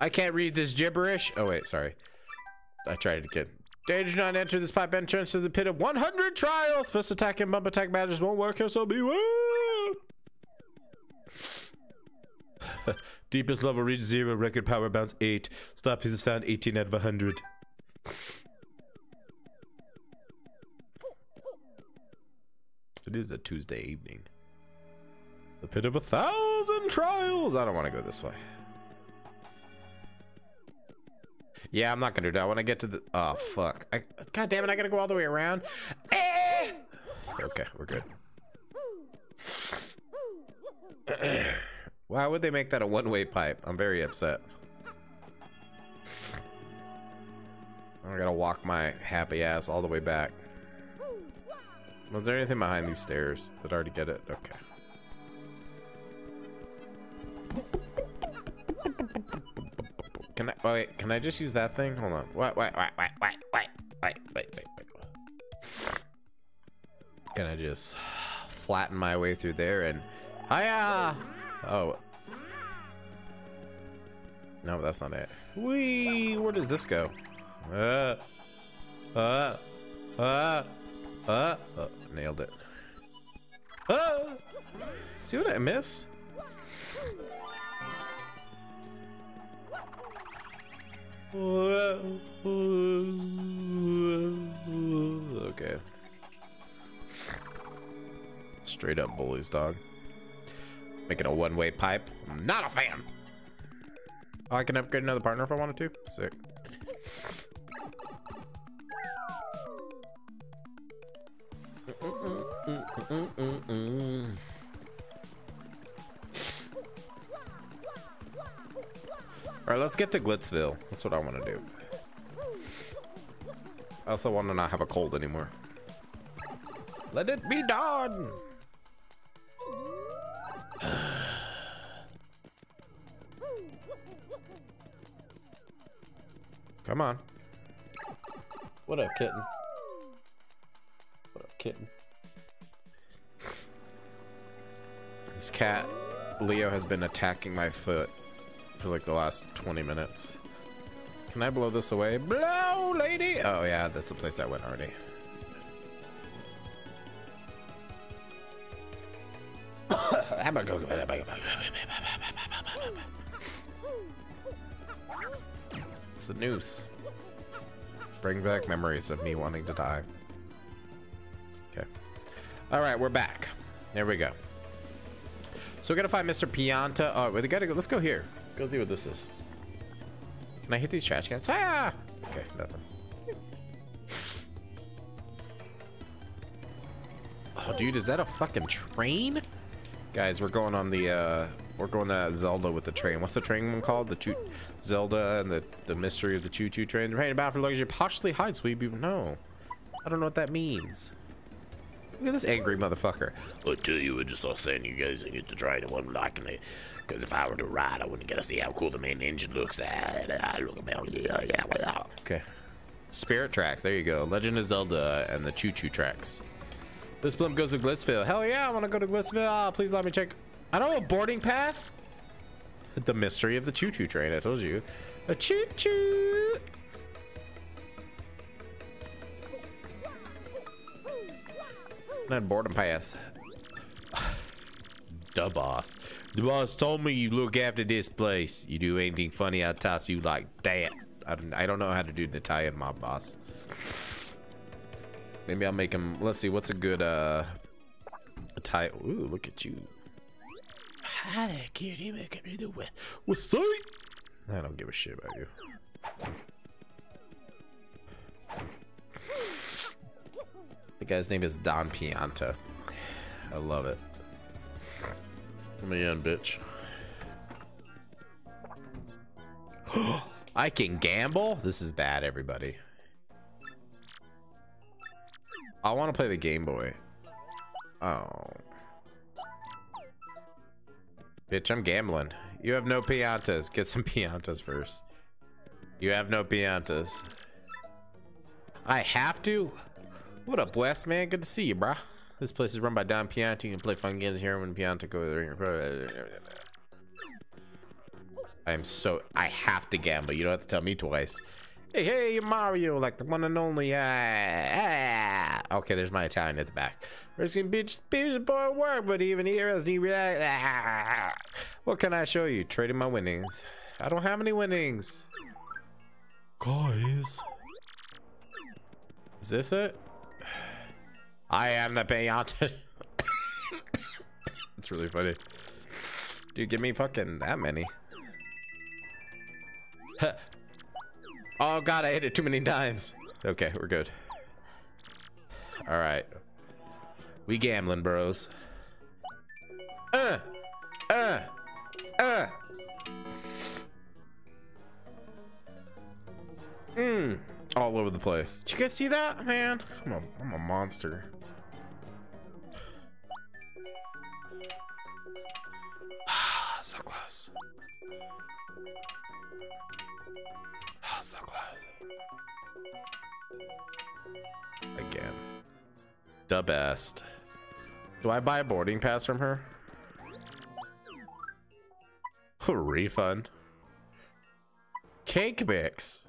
I can't read this gibberish. Oh, wait, sorry. I tried it again. Danger do not enter this pipe entrance to the pit of 100 trials. First attack and bump attack badges won't work here, so beware. (laughs) Deepest level reach zero. Record power bounce eight. Stop pieces found 18 out of 100. It is a Tuesday evening. The pit of a thousand trials. I don't want to go this way. Yeah, I'm not gonna do that. When I get to the oh fuck, I, god damn it, I gotta go all the way around. Eh! Okay, we're good. Why would they make that a one-way pipe? I'm very upset. I gotta walk my happy ass all the way back. Was there anything behind these stairs? Did I already get it? Okay. Can I wait? Can I just use that thing? Hold on. Wait, wait, wait, wait, wait, wait, wait, wait, wait, wait. Can I just flatten my way through there and hiya? Oh. No, that's not it. Wee, where does this go? Uh, uh, uh, uh, oh, nailed it. Uh, see what I miss? Okay. Straight up bullies, dog. Making a one-way pipe. I'm not a fan. Oh, I can upgrade another partner if I wanted to. Sick. All right, let's get to Glitzville. That's what I want to do. I also want to not have a cold anymore. Let it be done. (sighs) Come on. What up, kitten? Kitten? This cat, Leo, has been attacking my foot for like the last 20 minutes. Can I blow this away? Blow, lady! Oh, yeah, that's the place I went already. It's the noose. Bring back memories of me wanting to die. All right, we're back. There we go. So we gotta find Mr. Pianta. Oh, we gotta go. Let's go here. Let's go see what this is. Can I hit these trash cans? Ah! Okay, nothing. Oh, dude, is that a fucking train? Guys, we're going on the, uh, we're going to Zelda with the train. What's the train one called? The choo Zelda and the, the mystery of the choo-choo train. Train about for luxury. Poshley Heights, we be no. I don't know what that means. Look at this angry motherfucker. I tell you, I just thought saying you guys get to try it. I'm liking it. Because if I were to ride, I wouldn't get to see how cool the main engine looks. I look about oh, yeah, yeah, yeah. Okay. Spirit Tracks. There you go. Legend of Zelda and the Choo Choo Tracks. This blimp goes to Glitzville. Hell yeah, I want to go to Glitzville. Oh, please let me check. I don't know, a boarding pass? The mystery of the Choo Choo train. I told you. A choo choo. Then boarding pass. (sighs) the boss. The boss told me you look after this place. You do anything funny, I'll toss you like that. I don't, I don't know how to do an Italian mob boss. Maybe I'll make him. Let's see. What's a good uh, a Italian? Ooh, look at you. Hi there, kitty. Making me the wet. What's up? I don't give a shit about you. The guy's name is Don Pianta. I love it. Come in, bitch. (gasps) I can gamble? This is bad, everybody. I want to play the Game Boy. Oh. Bitch, I'm gambling. You have no piantas. Get some (laughs) piantas first. You have no piantas. I have to? What up, Wes, man? Good to see you, brah. This place is run by Don Pianta. You can play fun games here when Pianta goes there. I am so... I have to gamble. You don't have to tell me twice. Hey, hey, Mario, like the one and only. Uh. Okay, there's my Italian. It's back. Risking bitch, bitch, boy, work, but even heroes need react. Uh. What can I show you? Trading my winnings. I don't have any winnings. Guys. Is this it? I am the Beyonce. it's really funny. Dude, give me fucking that many. (laughs) Oh god, I hit it too many times. Okay, we're good. All right. We gambling, bros. Uh, uh, uh. Mmm. All over the place. Did you guys see that, man? I'm a, I'm a monster. Close. Oh, so close. Again. The best. Do I buy a boarding pass from her? (laughs) Refund. Cake mix.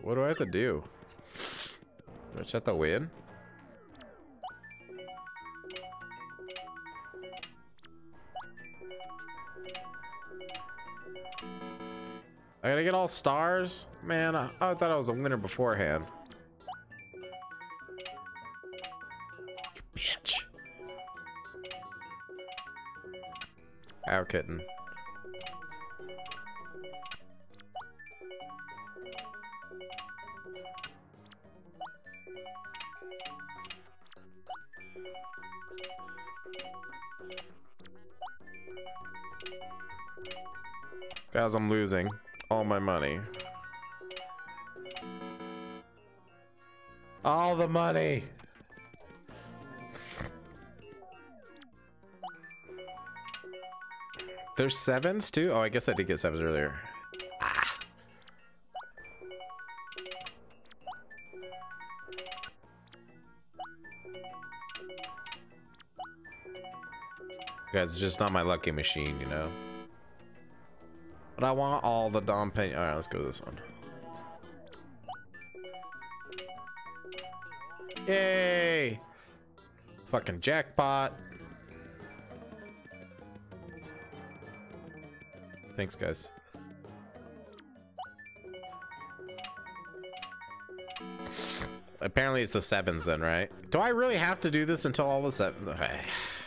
What do I have to do? Do I just have to win? I gotta get all stars? Man, I, I thought I was a winner beforehand. You bitch. Ow, kitten. Guys, I'm losing all my money. All the money. There's sevens too? Oh, I guess I did get sevens earlier. Ah. Guys, it's just not my lucky machine, you know? But I want all the Don Pianta. Alright, let's go to this one. Yay! Fucking jackpot. Thanks, guys. Apparently it's the sevens then, right? Do I really have to do this until all the seven? (sighs)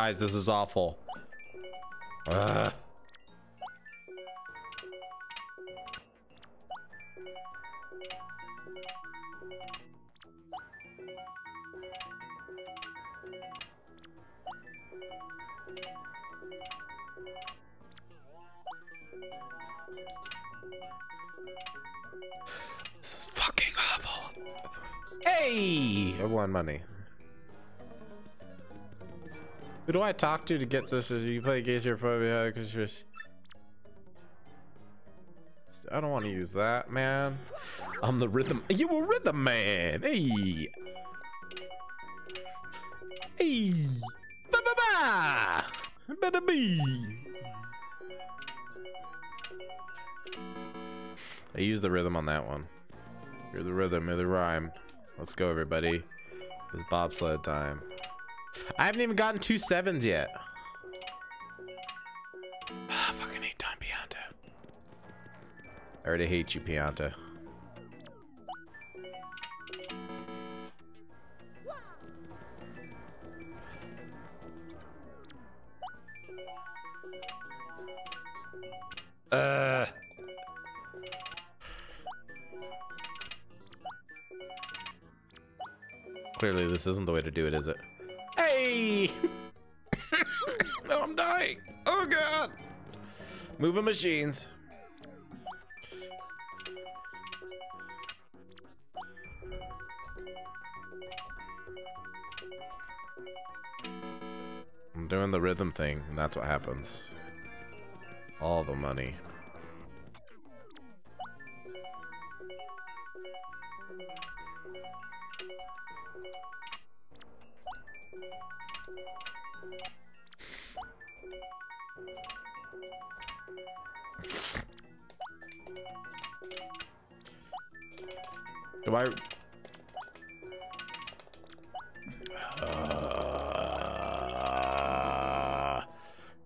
Guys, this is awful. Ugh. This is fucking awful. Hey! I won money. Who do I talk to to get this? Is you play games here phobia because just. I don't want to use that, man. I'm the rhythm. You a rhythm man. Hey. Hey. Ba ba ba. Better be. I used the rhythm on that one. You're the rhythm, you're the rhyme. Let's go, everybody. It's bobsled time. I haven't even gotten two sevens yet. Ah, fucking hate Don Pianta. I already hate you, Pianta. Uh. Clearly, this isn't the way to do it, is it? No, (laughs) I'm dying. Oh, God. Moving machines. I'm doing the rhythm thing, and that's what happens. All the money. Uh,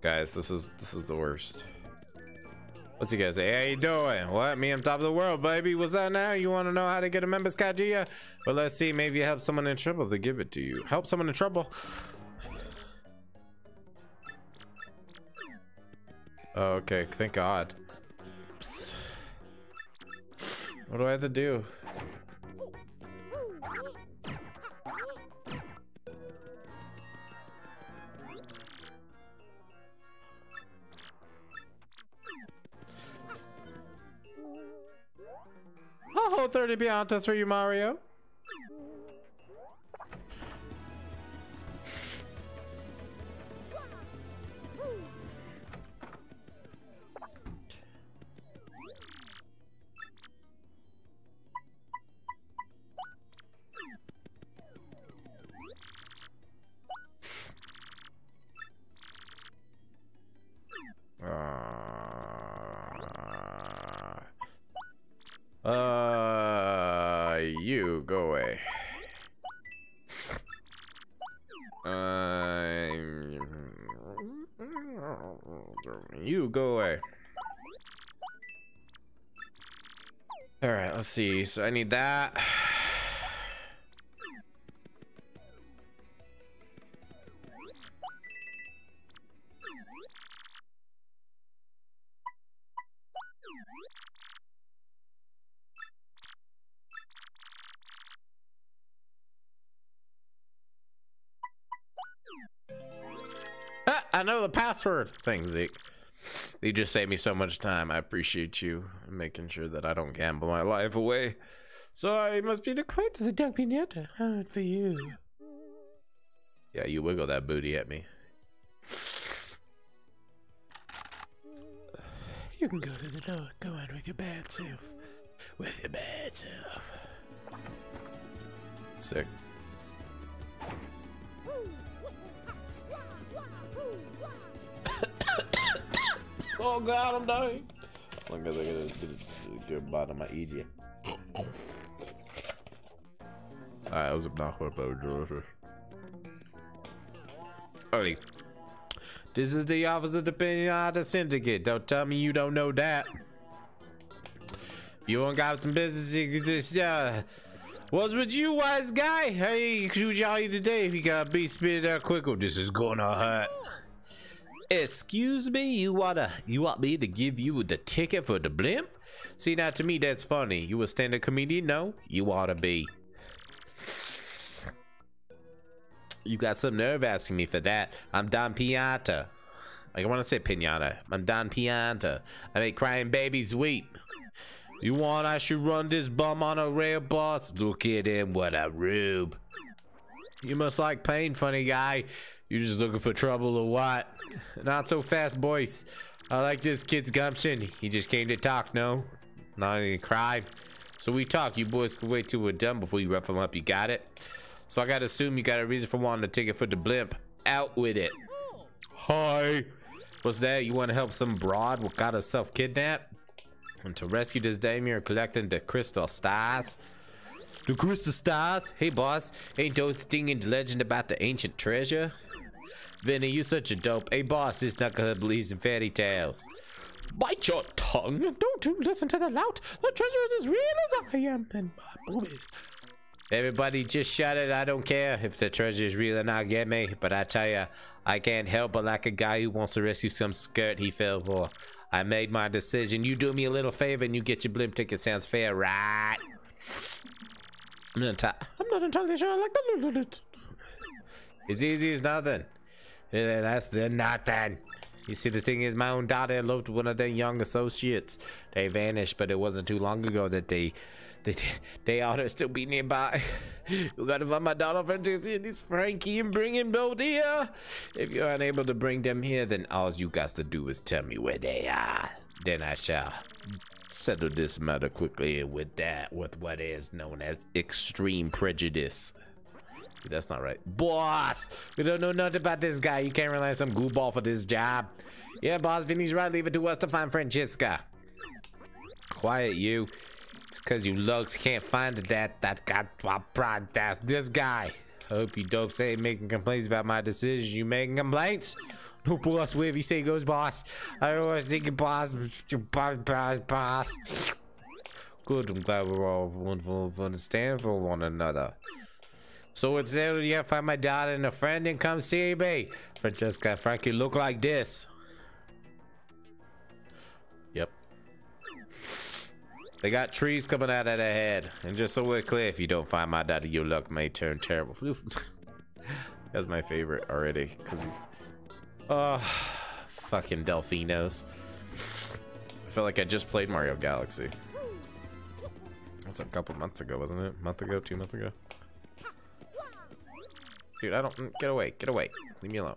guys, this is this is the worst. What's you guys say? How you doing? What? Me on top of the world, baby. What's that now? You want to know how to get a members Kajia? Well, let's see. Maybe you help someone in trouble. to give it to you. Help someone in trouble. Okay. Thank God. What do I have to do? 30 Piantas for you, Mario. so I need that. Ah, I know the password. Thanks, Zeke. You just saved me so much time. I appreciate you making sure that I don't gamble my life away. So I must be the quite. It's a dog pinata. Hard for you. Yeah, you wiggle that booty at me. You can go to the door. Go on with your bad self. With your bad self. Sick. Oh god, I'm dying. Long as I get a good, bottom of idiot. Alright, that was obnoxious, but delicious. Alrighty. This is the Office of the Syndicate. Don't tell me you don't know that. If you want to got some business, you can just, uh, What's with you, wise guy? Hey, shoot y'all today if you got a beat spit out quick or this is gonna hurt. Excuse me, you wanna you want me to give you the ticket for the blimp? See now to me that's funny. You a stand-up comedian? No, you ought to be. You got some nerve asking me for that. I'm Don Pianta. Like I want to say pinata. I'm Don Pianta. I make crying babies weep. You want I should run this bum on a rail, boss? Look at him, what a rube. You must like pain, funny guy. You just looking for trouble or what? Not so fast, boys. I like this kid's gumption. He just came to talk, no? Not any cried. So we talk. You boys can wait till we're done before you rough him up. You got it? So I gotta assume you got a reason for wanting to take it for the blimp. Out with it. Hi. What's that? You want to help some broad what got herself kidnapped? And to rescue this dame, you're collecting the crystal stars. The crystal stars? Hey, boss. Ain't those thing in the legend about the ancient treasure? Vinny, you such a dope. Hey, boss, this knucklehead believes in fairy tales. Bite your tongue. Don't you listen to the lout. The treasure is as real as I am and my boobies. Everybody just shut it. I don't care if the treasure is real or not. Get me. But I tell ya, I can't help but like a guy who wants to rescue some skirt he fell for. I made my decision. You do me a little favor and you get your blimp ticket. Sounds fair, right? I'm not, I'm not entirely sure I like that. It's easy as nothing. That's the nothing. You see, the thing is, my own daughter eloped one of their young associates. They vanished, but it wasn't too long ago that they, they, they ought to still be nearby. we gotta find my daughter Francesca and this Frankie and bring him both here. If you're unable to bring them here, then all you got to do is tell me where they are. Then I shall settle this matter quickly with that, with what is known as extreme prejudice. That's not right. Boss! We don't know nothing about this guy. You can't rely on some goofball for this job. Yeah, boss, Vinny's right. Leave it to us to find Francesca. Quiet, you. It's because you lugs can't find that that got that's this guy. I hope you dopes ain't making complaints about my decisions. You making complaints? No, boss. Wherever you say goes, boss. I always think boss, boss, boss, boss. Good. I'm glad we're all wonderful understand for one another. So it's there you find my daughter and a friend and come see me. Francesca and Frankie look like this. Yep. They got trees coming out of their head. And just so we're clear, if you don't find my daddy, your luck may turn terrible. (laughs) That's my favorite already. Because he's... Oh, fucking Delfinos. I feel like I just played Mario Galaxy. That's a couple months ago, wasn't it? A month ago? Two months ago? Dude, I don't... Mm, get away. Get away. Leave me alone.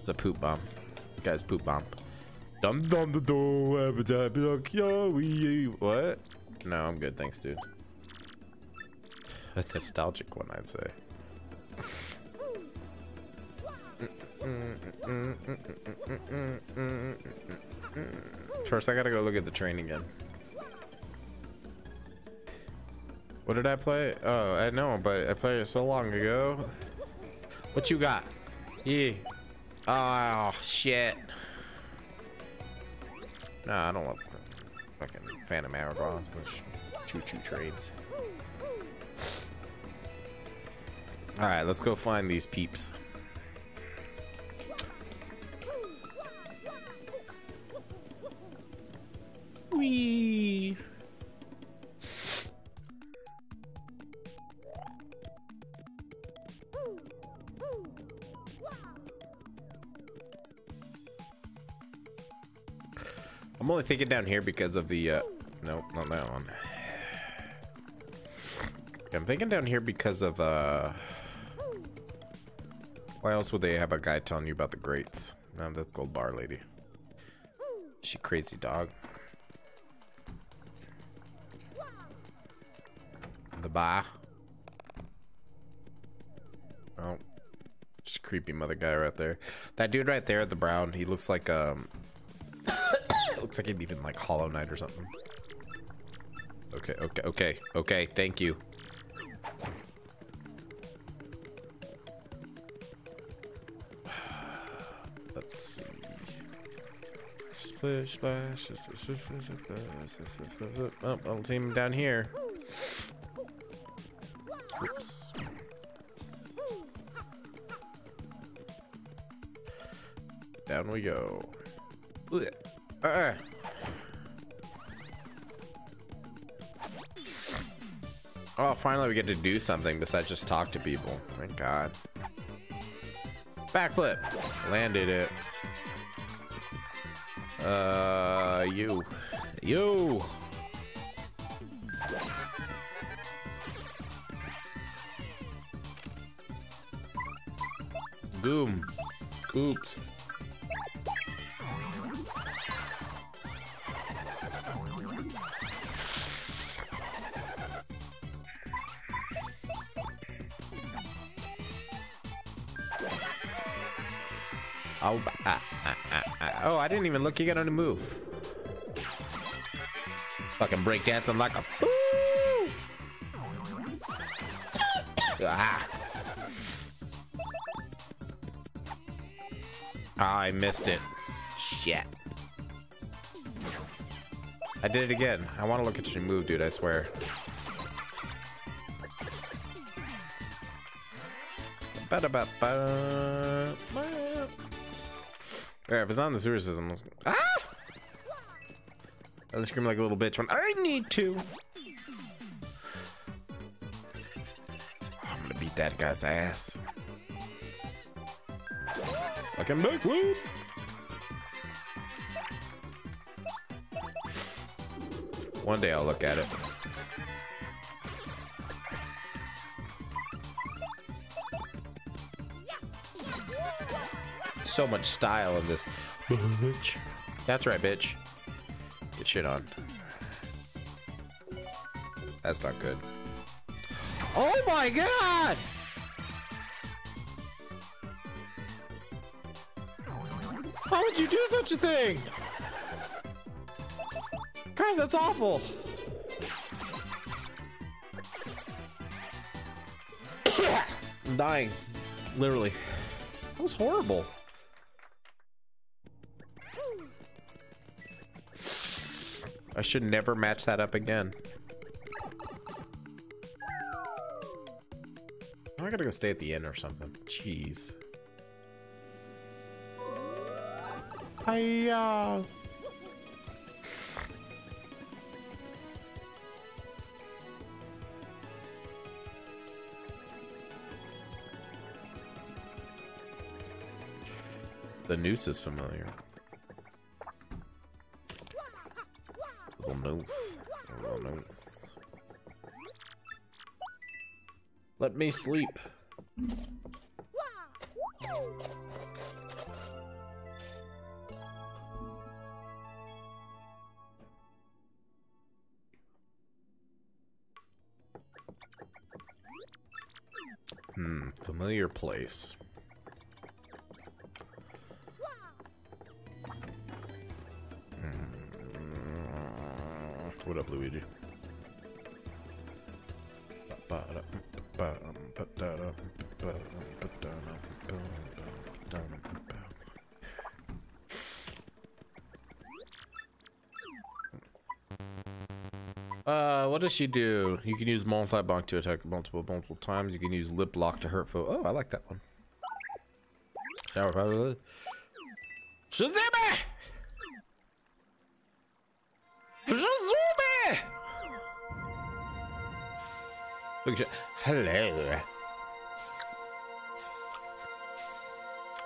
It's a poop bomb. Guys, poop bomb. Dum dum dum dum. What? No, I'm good. Thanks, dude. A nostalgic one, I'd say. First, I gotta go look at the train again. What did I play? Oh, I know, but I played it so long ago. What you got? Yeah. Oh, shit. Nah, I don't want fucking Phantom Hourglass, which choo-choo trades. Alright, let's go find these peeps. Wee. I'm only thinking down here because of the, uh, nope, not that one. I'm thinking down here because of, uh, why else would they have a guy telling you about the greats? No, that's Gold Bar Lady. She crazy dog. The bar. Oh. Just creepy mother guy right there. That dude right there, at the brown, he looks like, um, looks like he'd even like Hollow Knight or something. Okay, okay, okay, okay, thank you. (sighs) Let's see. Splish, splash, splash, splash, splash, splash. Oh, I'll see him down here. Oops. Down we go. Ugh. Uh-uh. Oh, finally we get to do something besides just talk to people. Thank God. Backflip. Landed it. Uh, you. You. Goom. Gooped. Didn't even look. You got on the move. Fucking breakdancing like a fool. Ah. Ah, I missed it. Shit. I did it again. I want to look at your move, dude. I swear. Ba-da-ba-ba. Yeah, if it's on the sewer system, let's... ah! I scream like a little bitch when I need to. I'm gonna beat that guy's ass. I can back whoop. One day I'll look at it. So much style in this. Bitch. That's right, bitch. Get shit on. That's not good. Oh my god! How would you do such a thing? Guys, that's awful. (coughs) I'm dying. Literally. That was horrible. I should never match that up again. I gotta go stay at the inn or something. Jeez. Hiya. The noose is familiar. Noose. Little noose. Let me sleep. Hmm, familiar place. Does she do? You can use Multiply Bonk to attack multiple multiple times. You can use Lip Lock to hurt foe. Oh, I like that one. Shower. Shazame! Shazame! Look at Hello.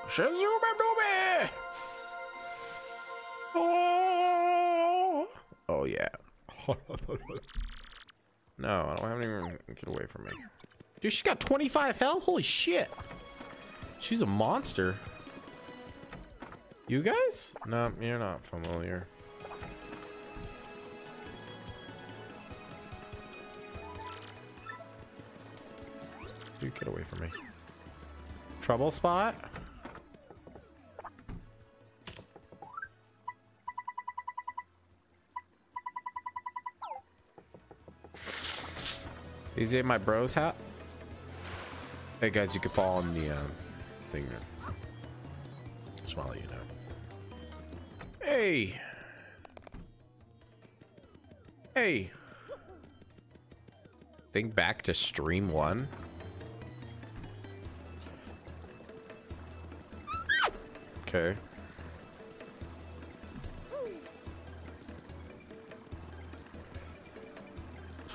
Shizube Dooby! Oh, oh yeah. (laughs) no, I don't have any room. Get away from me. Dude, she's got 25 health? Holy shit. She's a monster. You guys? No, you're not familiar. Dude, get away from me. Trouble spot? Is it my bro's hat? Hey guys, you can fall on the um, thing. there. Just want to let you know. Hey. Hey. Think back to stream one. Okay.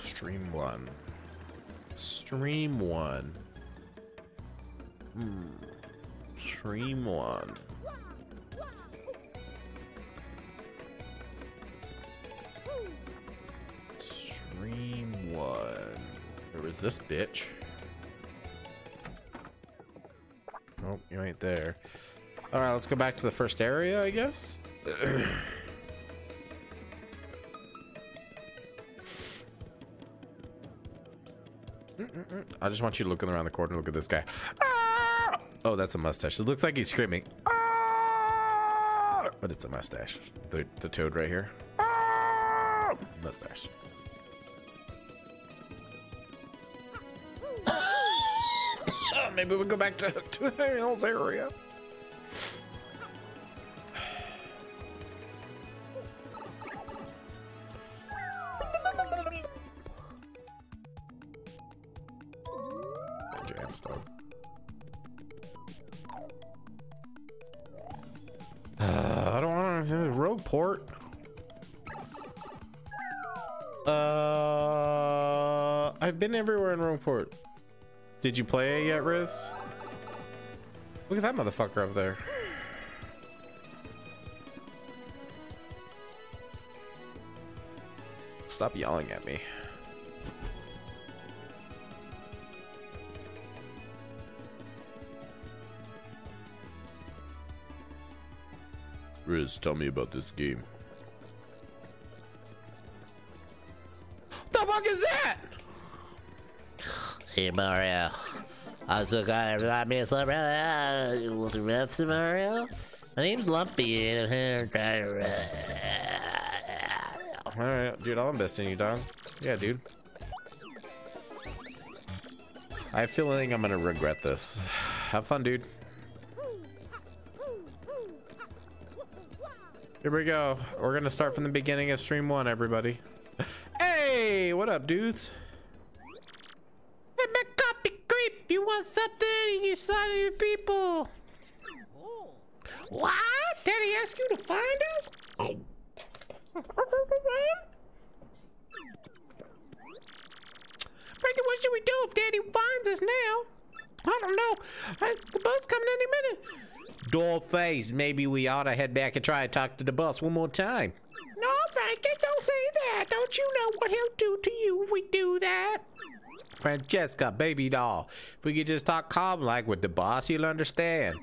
Stream one. Stream one. Hmm. Stream one. Stream one. There was this bitch. Oh, you ain't there. All right, let's go back to the first area, I guess. (clears throat) I just want you to looking around the corner. Look at this guy. Ah! Oh, that's a mustache. It looks like he's screaming. Ah! But it's a mustache. The, the toad right here. Ah! Mustache. (coughs) Maybe we'll go back to, to the hills area. Uh, everywhere in Rogueport. Did you play it yet, Riz? Look at that motherfucker up there. Stop yelling at me. Riz, tell me about this game. Something. Uh, With the rest of Mario? My name's Lumpy. and All right, dude, I'll invest in you, dog. Yeah, dude. I a feeling I'm gonna regret this. Have fun, dude. Here we go. We're gonna start from the beginning of stream one, everybody. (laughs) Hey, what up, dudes? Hey, my copy want something? You sign your people. What? Daddy asked you to find us? Frankie, what should we do if Daddy finds us now? I don't know. I, the boat's coming any minute. Dollface, maybe we ought to head back and try to talk to the boss one more time. No, Frankie, don't say that. Don't you know what he'll do to you if we do that? Francesca, baby doll, if we could just talk calm like with the boss, you'll understand.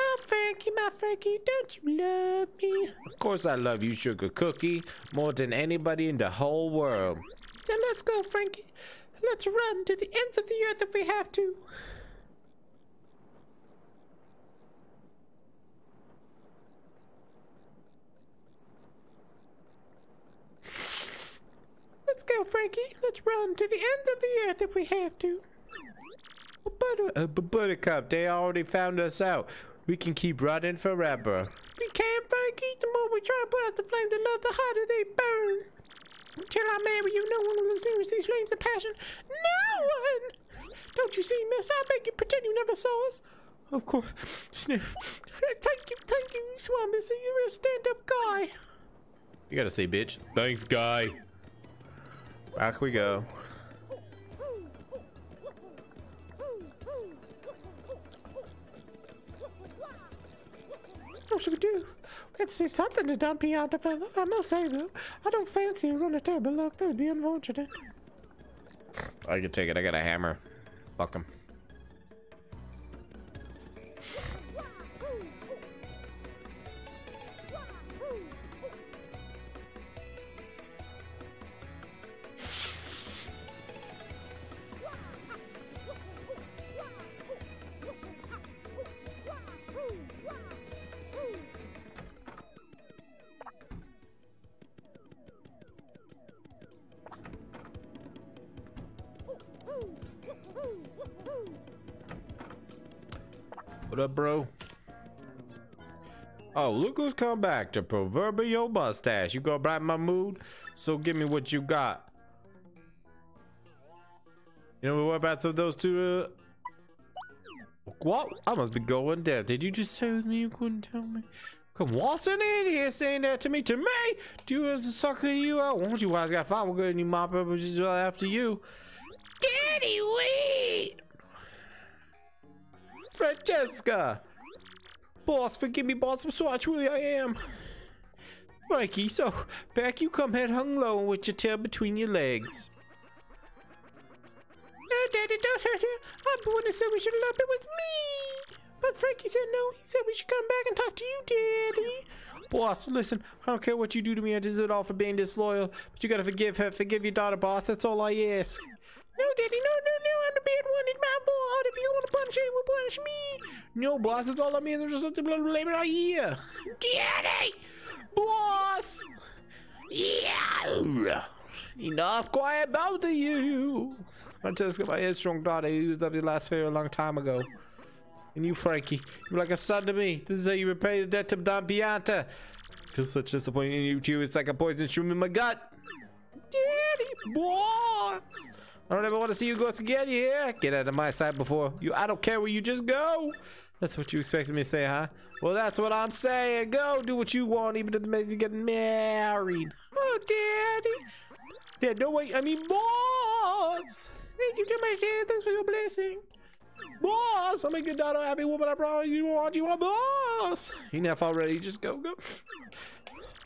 Oh, Frankie, my Frankie, don't you love me? Of course I love you, sugar cookie, more than anybody in the whole world. Then let's go, Frankie. Let's run to the ends of the earth if we have to. Let's go, Frankie. Let's run to the ends of the earth if we have to. Butter, uh, but Buttercup, they already found us out. We can keep running forever. We can, Frankie. The more we try to put out the flame to love, the harder they burn. Until I marry you, no one will extinguish these flames of passion. No one! Don't you see, miss? I'll make you pretend you never saw us. Of course. (laughs) Sniff. Thank you, thank you, Swan Mister. You're a stand-up guy. You gotta say, bitch. Thanks, guy. Back we go. what should we do? We have to say something to Don Pianta fellow. I must say though, I don't fancy a run of terrible luck. That would be unfortunate. I can take it. I got a hammer. Fuck him. Come back. The proverbial mustache. You gonna brighten my mood? So give me what you got. You know what about some of those two? Uh... What? I must be going deaf. Did you just say with me you couldn't tell me? Come waltzing in here saying that to me. To me? Do as a sucker you out? Won't you guys got five? We're good and you mop up just after you. Daddy, wait! Francesca! Boss, forgive me, boss. I'm sorry, truly I am. Mikey, so back you come head hung low with your tail between your legs. No, Daddy, don't hurt her. I'm the one who said we should love. It was me. But Frankie said no. He said we should come back and talk to you, Daddy. Boss, listen, I don't care what you do to me. I deserve it all for being disloyal. But you gotta forgive her. Forgive your daughter, boss. That's all I ask. No, Daddy, no, no, no. I'm the bad one. It's my fault. If you want to punish will punish me. No, boss, that's all I mean. There's just something to blame it on you. Daddy! Boss! Yeah! Enough quiet about you. Francesca, my headstrong daughter, who used up your last favor a long time ago. And you, Frankie, you're like a son to me. This is how you repay the debt to Don Pianta. I feel such disappointment in you too. It's like a poison shroom in my gut. Daddy, boss! I don't ever want to see you go again. Yeah, get out of my sight before you. I don't care where you just go. That's what you expected me to say, huh? Well, that's what I'm saying. Go do what you want, even if the makes you get married. Oh, Daddy. Dad, no way. I mean, boss. Thank you so much, Dad. Thanks for your blessing. Boss, I'm a good daughter, happy woman. I promise you want you want boss. Enough already. Just go, go.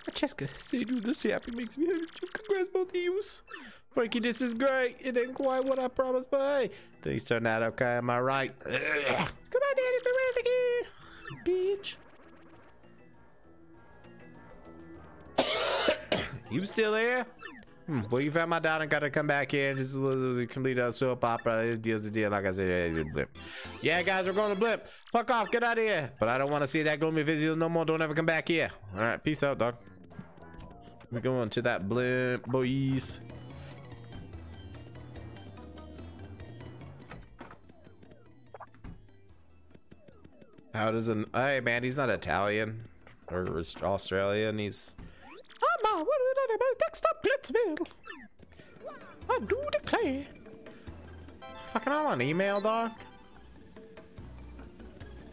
Francesca, seeing you this happy makes me happy. Congrats, both of you. Frankie, this is great. It ain't quite what I promised, but hey, things turned out okay. Am I right? Come on, Daddy, for again. Bitch. (coughs) you still there? Hmm, well, you found my daughter and gotta come back here and just complete a soap opera. This deal's a deal, like I said, yeah. Yeah, guys, we're going to blimp. Fuck off, get out of here. But I don't want to see that gloomy visual no more. Don't ever come back here. All right, peace out, dog. We're going to that blimp, boys. How does an hey man? He's not Italian or Australian. He's are we talking about? Next up, Glitzville. I do declare. fucking on an email, dog.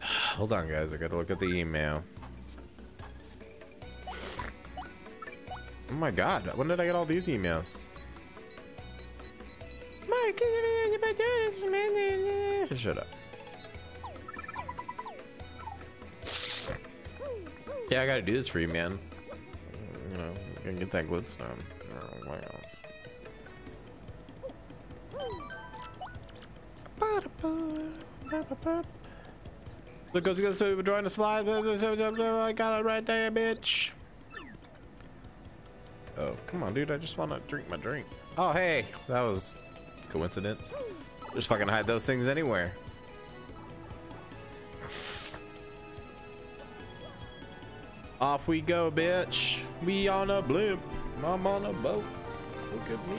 (sighs) Hold on, guys. I gotta look at the email. Oh my god, when did I get all these emails? Shut up. Yeah, I gotta do this for you, man. You know, I gotta get that glitstone. Oh my god. Look, goes goes to join the slide. I got it right there, bitch. Oh, come on, dude. I just want to drink my drink. Oh, hey, that was coincidence. Just fucking hide those things anywhere. Off we go, bitch. We on a blimp. I'm on a boat. Look at me.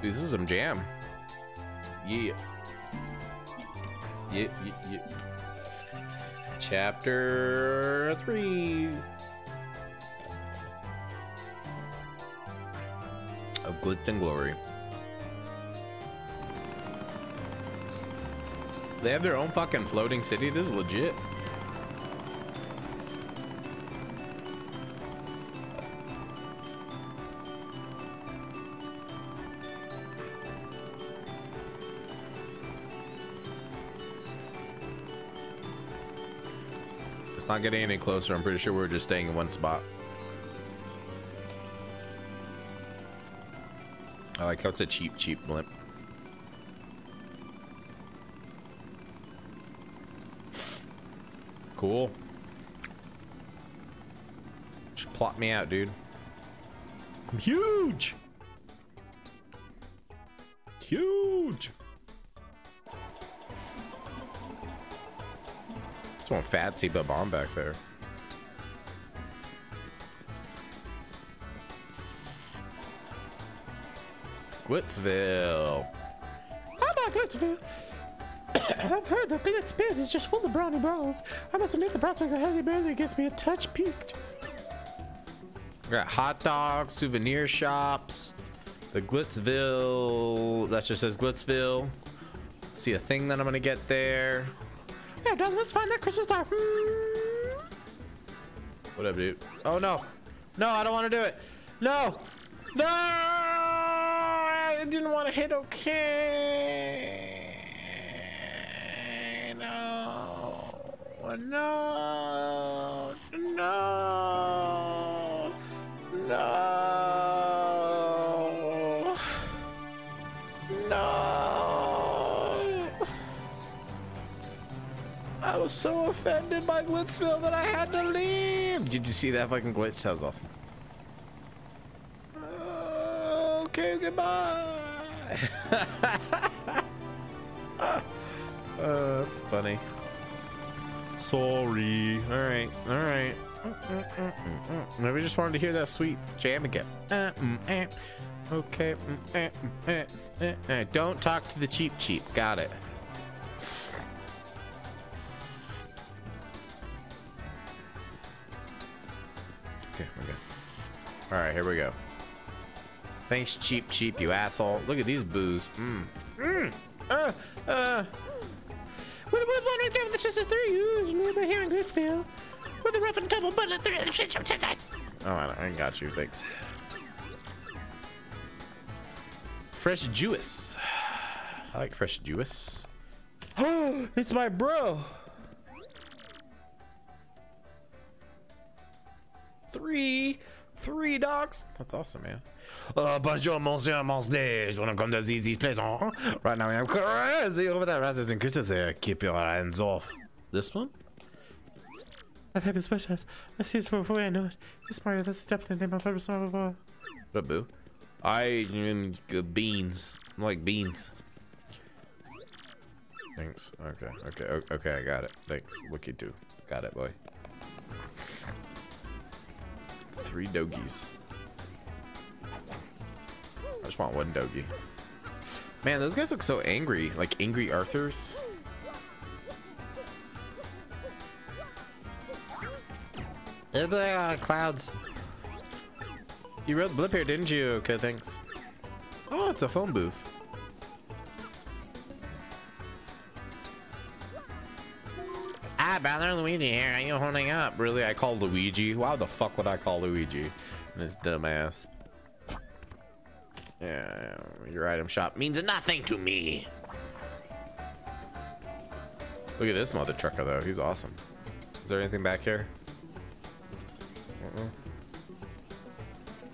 This is some jam. Yeah. Yeah, yeah, yeah. Chapter 3 of Glitz and Glory. They have their own fucking floating city. This is legit. Let's not getting any closer. I'm pretty sure we're just staying in one spot. I like how it's a cheap, cheap blimp. Cool. Just plot me out, dude. I'm huge. Huge. Just one fat but bomb back there. Glitzville. How about Glitzville? (coughs) I've heard that Glitz Pit is just full of brownie brawls. I must admit the prospect of Halle Berry gets me a touch peaked. We got hot dogs, souvenir shops, the Glitzville. That just says Glitzville. See a thing that I'm gonna get there. Yeah, Don, let's find that crystal star. Hmm. What up, dude? Oh no, no, I don't want to do it. No, no, I didn't want to hit. Okay, no, no, no, was so offended by Glitzville that I had to leave. Did you see that fucking glitch? That was awesome. Okay, goodbye. (laughs) (laughs) uh, that's funny. Sorry. All right. All right. Maybe just wanted to hear that sweet jam again. Uh, mm, eh. Okay. mm, eh, mm, eh, eh, eh. Don't talk to the cheap cheap. Got it. Okay, we're good. All right, here we go. Thanks, cheap, cheap, you asshole. Look at these boos. Mmm. Mmm. Uh, uh. With the one right there with the sister three, ooh, remember here in Glitzville. With the rough and tumble button three, shit, shit, shit, shit. Oh, I, I got you. Thanks. Fresh juice. I like fresh juice. Oh, (gasps) it's my bro. Three. Three dogs. That's awesome, man. Uh, bonjour, monsieur, monsieur. Je wanna come to these, these places. huh? Right now, I'm crazy over there. Rasmus and Christus there. Keep your hands off. This one? I've had been specialized. I've seen this before, I know it. Yes, Mario, that's the depth of the name I've ever saw before. What up, boo? I am beans. I like beans. Thanks. Okay. Okay. Okay. I got it. Thanks. Look you too. Got it, boy. Three dogies. I just want one dogie. Man, those guys look so angry. Like angry Arthurs. They're the uh, clouds. You wrote blip here, didn't you? Okay, thanks. Oh, it's a phone booth. Ah, Bowser Luigi here. Are you holding up? Really? I call Luigi? Why the fuck would I call Luigi? This dumbass. Yeah, your item shop means nothing to me. Look at this mother trucker though. He's awesome. Is there anything back here?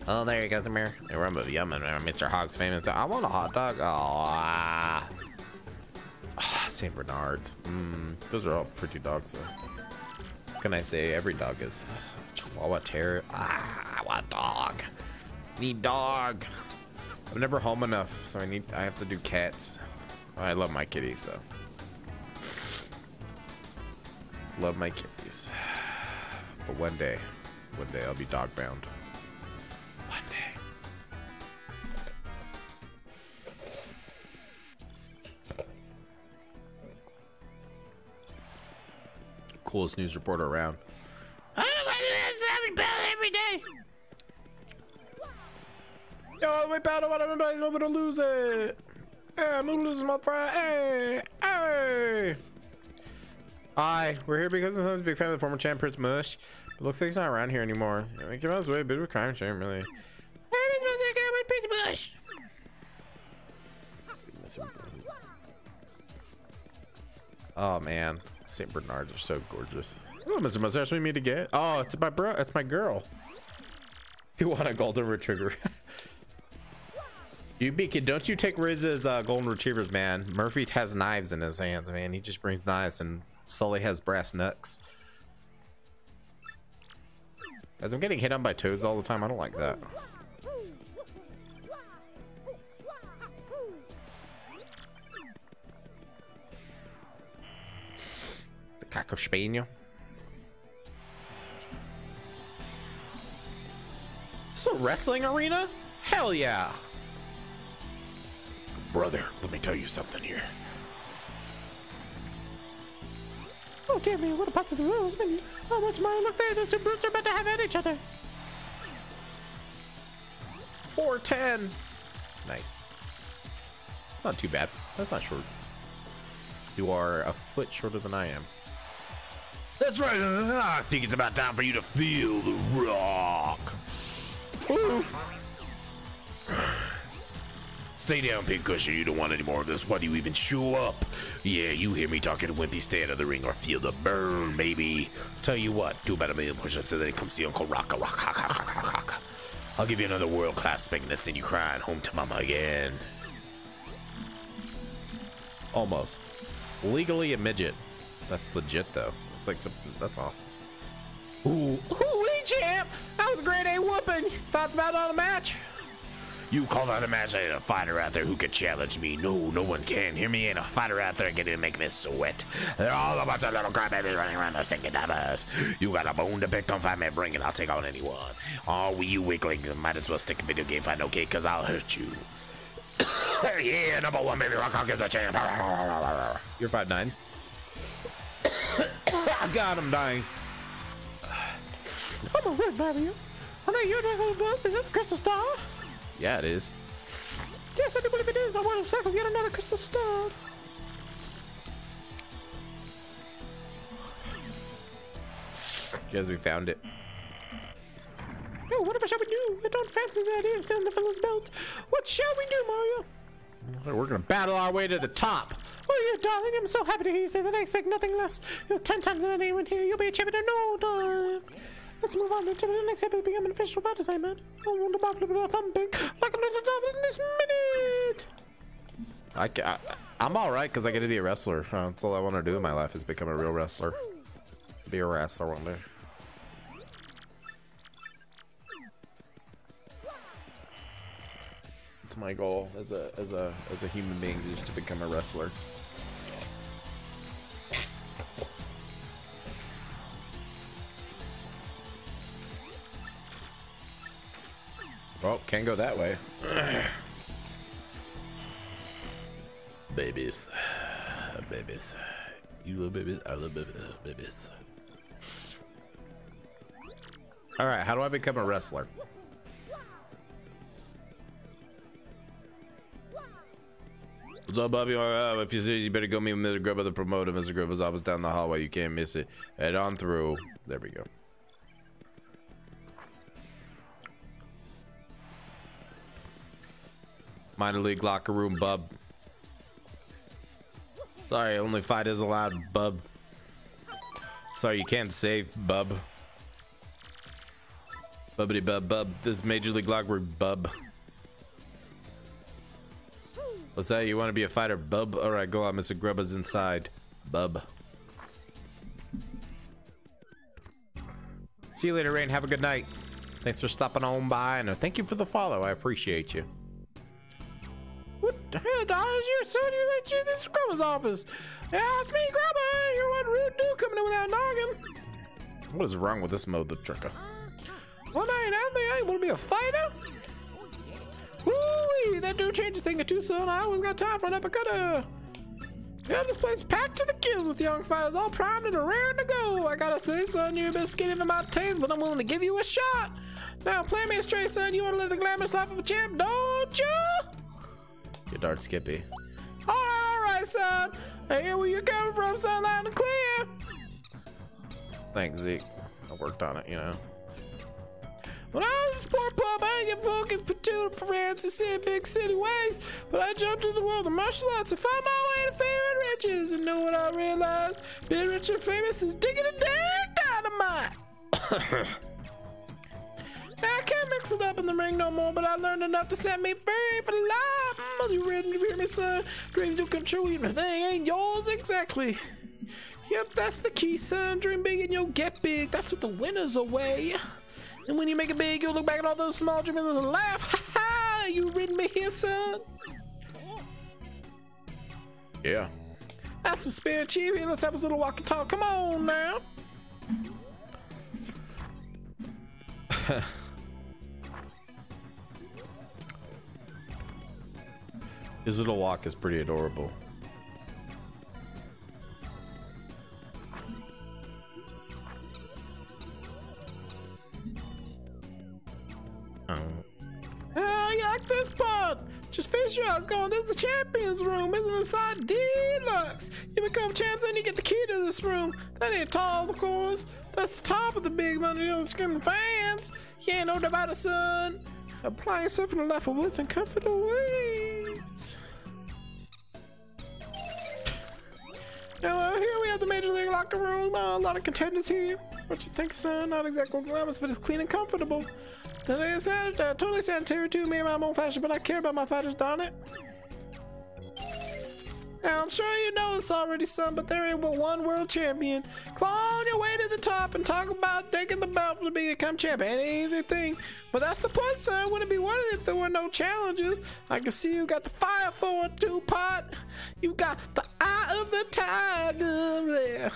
Oh, there you go, the mirror. Run with yum and Mr. Hog's famous. I want a hot dog. Oh, ah. (sighs) Ah, St. Bernards. Mm, those are all pretty dogs, though. What can I say? Every dog is. Chihuahua Terrier. Ah, I want dog. Need dog. I'm never home enough, so I need. I have to do cats. I love my kitties, though. Love my kitties. (sighs) But one day, one day I'll be dog bound. Coolest news reporter around. every day. Yo, all the way down. I want everybody to to lose it. Hey, I'm losing my pride. Hey, hey. Hi, we're here because the son's a big fan of the former champ Prince Mush. But looks like he's not around here anymore. I think he was way a bit of a crime shame, really. Prince Mush. Oh man, St. Bernards are so gorgeous. Oh, Mr. Mustache, we to get? Oh, it's my bro. It's my girl. You want a golden retriever? (laughs) you beacon, don't you take Riz's uh, golden retrievers, man. Murphy has knives in his hands, man. He just brings knives, and Sully has brass knucks. As I'm getting hit on by toads all the time, I don't like that. The Cocker Spaniel. So wrestling arena? Hell yeah! Brother, let me tell you something here. Oh, dear me, what a pots of rose menu. Oh, what's my look there? Those two brutes are about to have at each other. 410. Nice. It's not too bad. That's not short. You are a foot shorter than I am. That's right. I think it's about time for you to feel the Rawk. Stay down, Pincushion. You don't want any more of this. Why do you even show up? Yeah, you hear me talking to Wimpy. Stay out of the ring or feel the burn, baby. Tell you what, do about a million push-ups and then come see Uncle Rawk. Rock, rock, rock, rock. I'll give you another world-class spanking to send you crying home to mama again. Almost. Legally a midget. That's legit though. It's like that's awesome. Ooh, ooh, champ! That was a great A whooping. Thoughts about on a match? You call that a match? I ain't a fighter out there who could challenge me. No, no one can. Hear me? Ain't a fighter out there getting to make me sweat. They're all a bunch of little crybabies running around the stinking diapers. You got a bone to pick? Come find me, bring it. I'll take on anyone. Oh, we you weaklings might as well stick a video game fight, okay? Cause I'll hurt you. (coughs) yeah, number one, baby rock. I'll give the champ. You're five nine. (laughs) I got him dying. Oh, my word, Mario. Are that your little bud? Is that the crystal star? Yeah, it is. Yes, I do believe it is. I want himself as yet another crystal star. Guys, we found it. Oh, whatever shall we do? I don't fancy the idea of stealing the fellow's belt. What shall we do, Mario? We're gonna battle our way to the top. Oh, you darling, I'm so happy to hear you say that. I expect nothing less. You're ten times than anyone here. You'll be a champion no time. Let's move on the next episode become an official fighter, man. I want to with a thumping like I'm double in this minute. I, I, am all right because I get to be a wrestler. Uh, that's all I want to do in my life is become a real wrestler. Be a wrestler one day. It's my goal as a as a as a human being just to become a wrestler. Oh, can't go that way. (clears throat) babies. Uh, babies. You little babies? I love babies. Uh, babies. All right, how do I become a wrestler? What's up, Bobby? If you see, you better go meet Mr. Grubba, the promoter. Mr. Grubba's office down the hallway. You can't miss it. Head on through. There we go. Minor league locker room, bub. Sorry, only fight is allowed, bub. Sorry, you can't save, bub. Bubbity bub bub. This Major League Locker room, bub. What's that? You want to be a fighter, bub? All right, go on, Mr. Grubba's inside, bub. See you later, Rain. Have a good night. Thanks for stopping on by, and thank you for the follow. I appreciate you. What the hell, dog? Is your son? You let you this Grubba's office? Yeah, it's me, Grubba. You're one rude dude coming in without noggin. What is wrong with this mode, the trucker? One night out there, I want to be a fighter. Woo! That dude changed his thing too soon. I always got time for an uppercutter. Yeah, this place packed to the gills with young fighters, all primed and raring to go. I gotta say, son, you're a bit skinny for my taste, but I'm willing to give you a shot. Now, play me straight, son. You want to live the glamorous life of a champ, don't you? You darn Skippy. All right, all right, son. I hear where you're coming from, son, loud and clear. Thanks, Zeke. I worked on it, you know. When I was a poor pup, I didn't get focused but to Francis in big city ways. But I jumped into the world of martial arts to find my way to fame and riches. And know what I realized? Being rich and famous is digging a damn my. (coughs) Now, I can't mix it up in the ring no more, but I learned enough to set me free for life. Must you ready to hear me, son? Dreams do come true, even if they ain't yours exactly. Yep, that's the key, son. Dream big and you'll get big. That's what the winners away. And when you make it big, you'll look back at all those small dreams and laugh. Ha ha! You ridden me here, son. Yeah. That's the spirit, Chibi. Let's have a little walk and talk. Come on now. (laughs) His little walk is pretty adorable. Ah, you like this part? Just finish your eyes going. This is the champions room, isn't it? Side deluxe. You become champs and you get the key to this room. That ain't tall, of course. That's the top of the big money on the screaming fans. You ain't no divider, son. Apply yourself in the life of width and comfort away. Now, uh, here we have the Major League locker room. Uh, a lot of contenders here. What you think, son? Not exactly glamorous, but it's clean and comfortable. Uh, totally sanitary too. Me and my own fashion, but I care about my fighters, darn it. Now, I'm sure you know it's already, some, but there ain't but one world champion. Claw your way to the top and talk about taking the belt to become champion. Ain't an easy thing. But that's the point, son. Wouldn't it be worth it if there were no challenges? I can see you got the fire for a two-pot. You got the eye of the tiger there.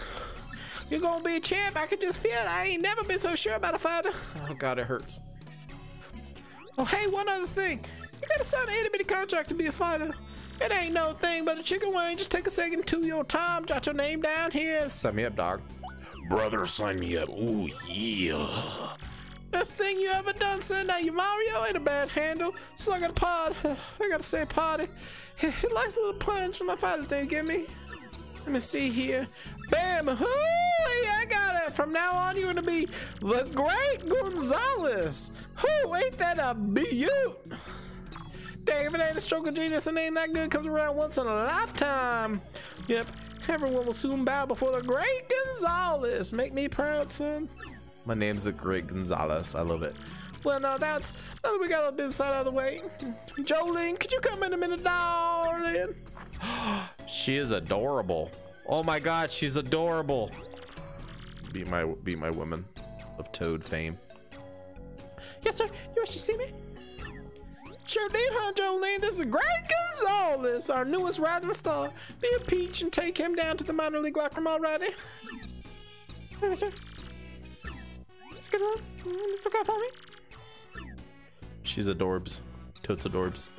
You're gonna be a champ. I can just feel it. I ain't never been so sure about a fighter. (laughs) Oh, God, it hurts. Oh, hey, one other thing. You gotta sign an itty bitty contract to be a fighter. It ain't no thing but a chicken wing. Just take a second to your time, jot your name down here. Sign me up, dog. Brother, sign me up. Ooh, yeah. Best thing you ever done, son. Now you Mario ain't a bad handle. Slug at a pod. (sighs) I gotta say party. (sighs) It likes a little punch from my father's day. Give me. Let me see here. Bam! Hoo! I got it. From now on, you're gonna be the Great Gonzalez. Who ain't that a beaut? Dang, if it ain't a stroke of genius, a name that good comes around once in a lifetime. Yep, everyone will soon bow before the Great Gonzalez. Make me proud, son. My name's the Great Gonzalez. I love it. Well, now that's now that we got our business side out of the way. Jolene, could you come in a minute, darling? (gasps) She is adorable. Oh my god, she's adorable. Be my be my woman of Toad fame. Yes, sir. You wish to see me? Sure did, huh, Jolene? This is Great Gonzalez, our newest rising star. Be a peach and take him down to the minor league locker room already. Okay, sir. Let's get let's, let's look for me. She's adorbs. Totes adorbs.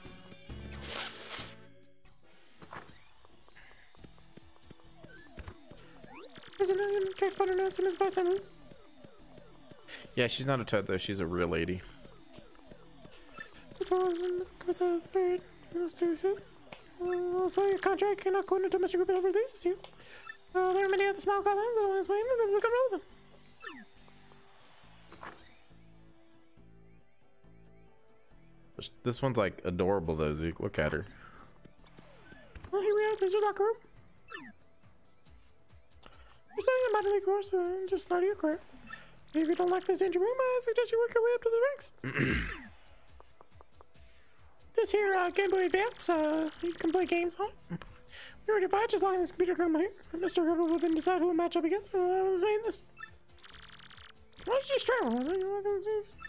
It a trade fund announcement is about time? Yeah, she's not a toad though. She's a real lady. As far as what's a spirit services. Uh, also, your contract cannot go into Mr. Group ever releases you. Uh, there are many other small comments that I want to explain become relevant. This one's like adorable though, Zeke. Look at her. Well, here we are. There's your locker room. League course, uh, just not your career. If you don't like this danger room, I suggest you work your way up to the ranks. (clears throat) this here uh, Game Boy Advance, uh, you can play games on. We already fight just as this computer come here. And Mr. Grubba will then decide who will match up against. I was saying this. Why don't you just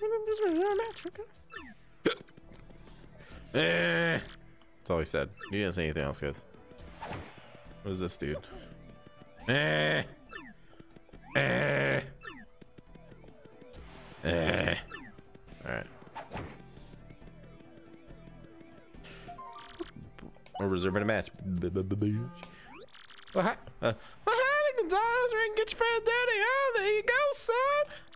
not just gonna do a match, okay? (laughs) Eh. That's all he said. He didn't say anything else, guys. What is this dude? Eh. Eh. Eh. Alright. We're reserving a match. Well, hi, uh, well, howdy, Gonzalez. Ring, get your friend Daddy. Oh, there you go, son.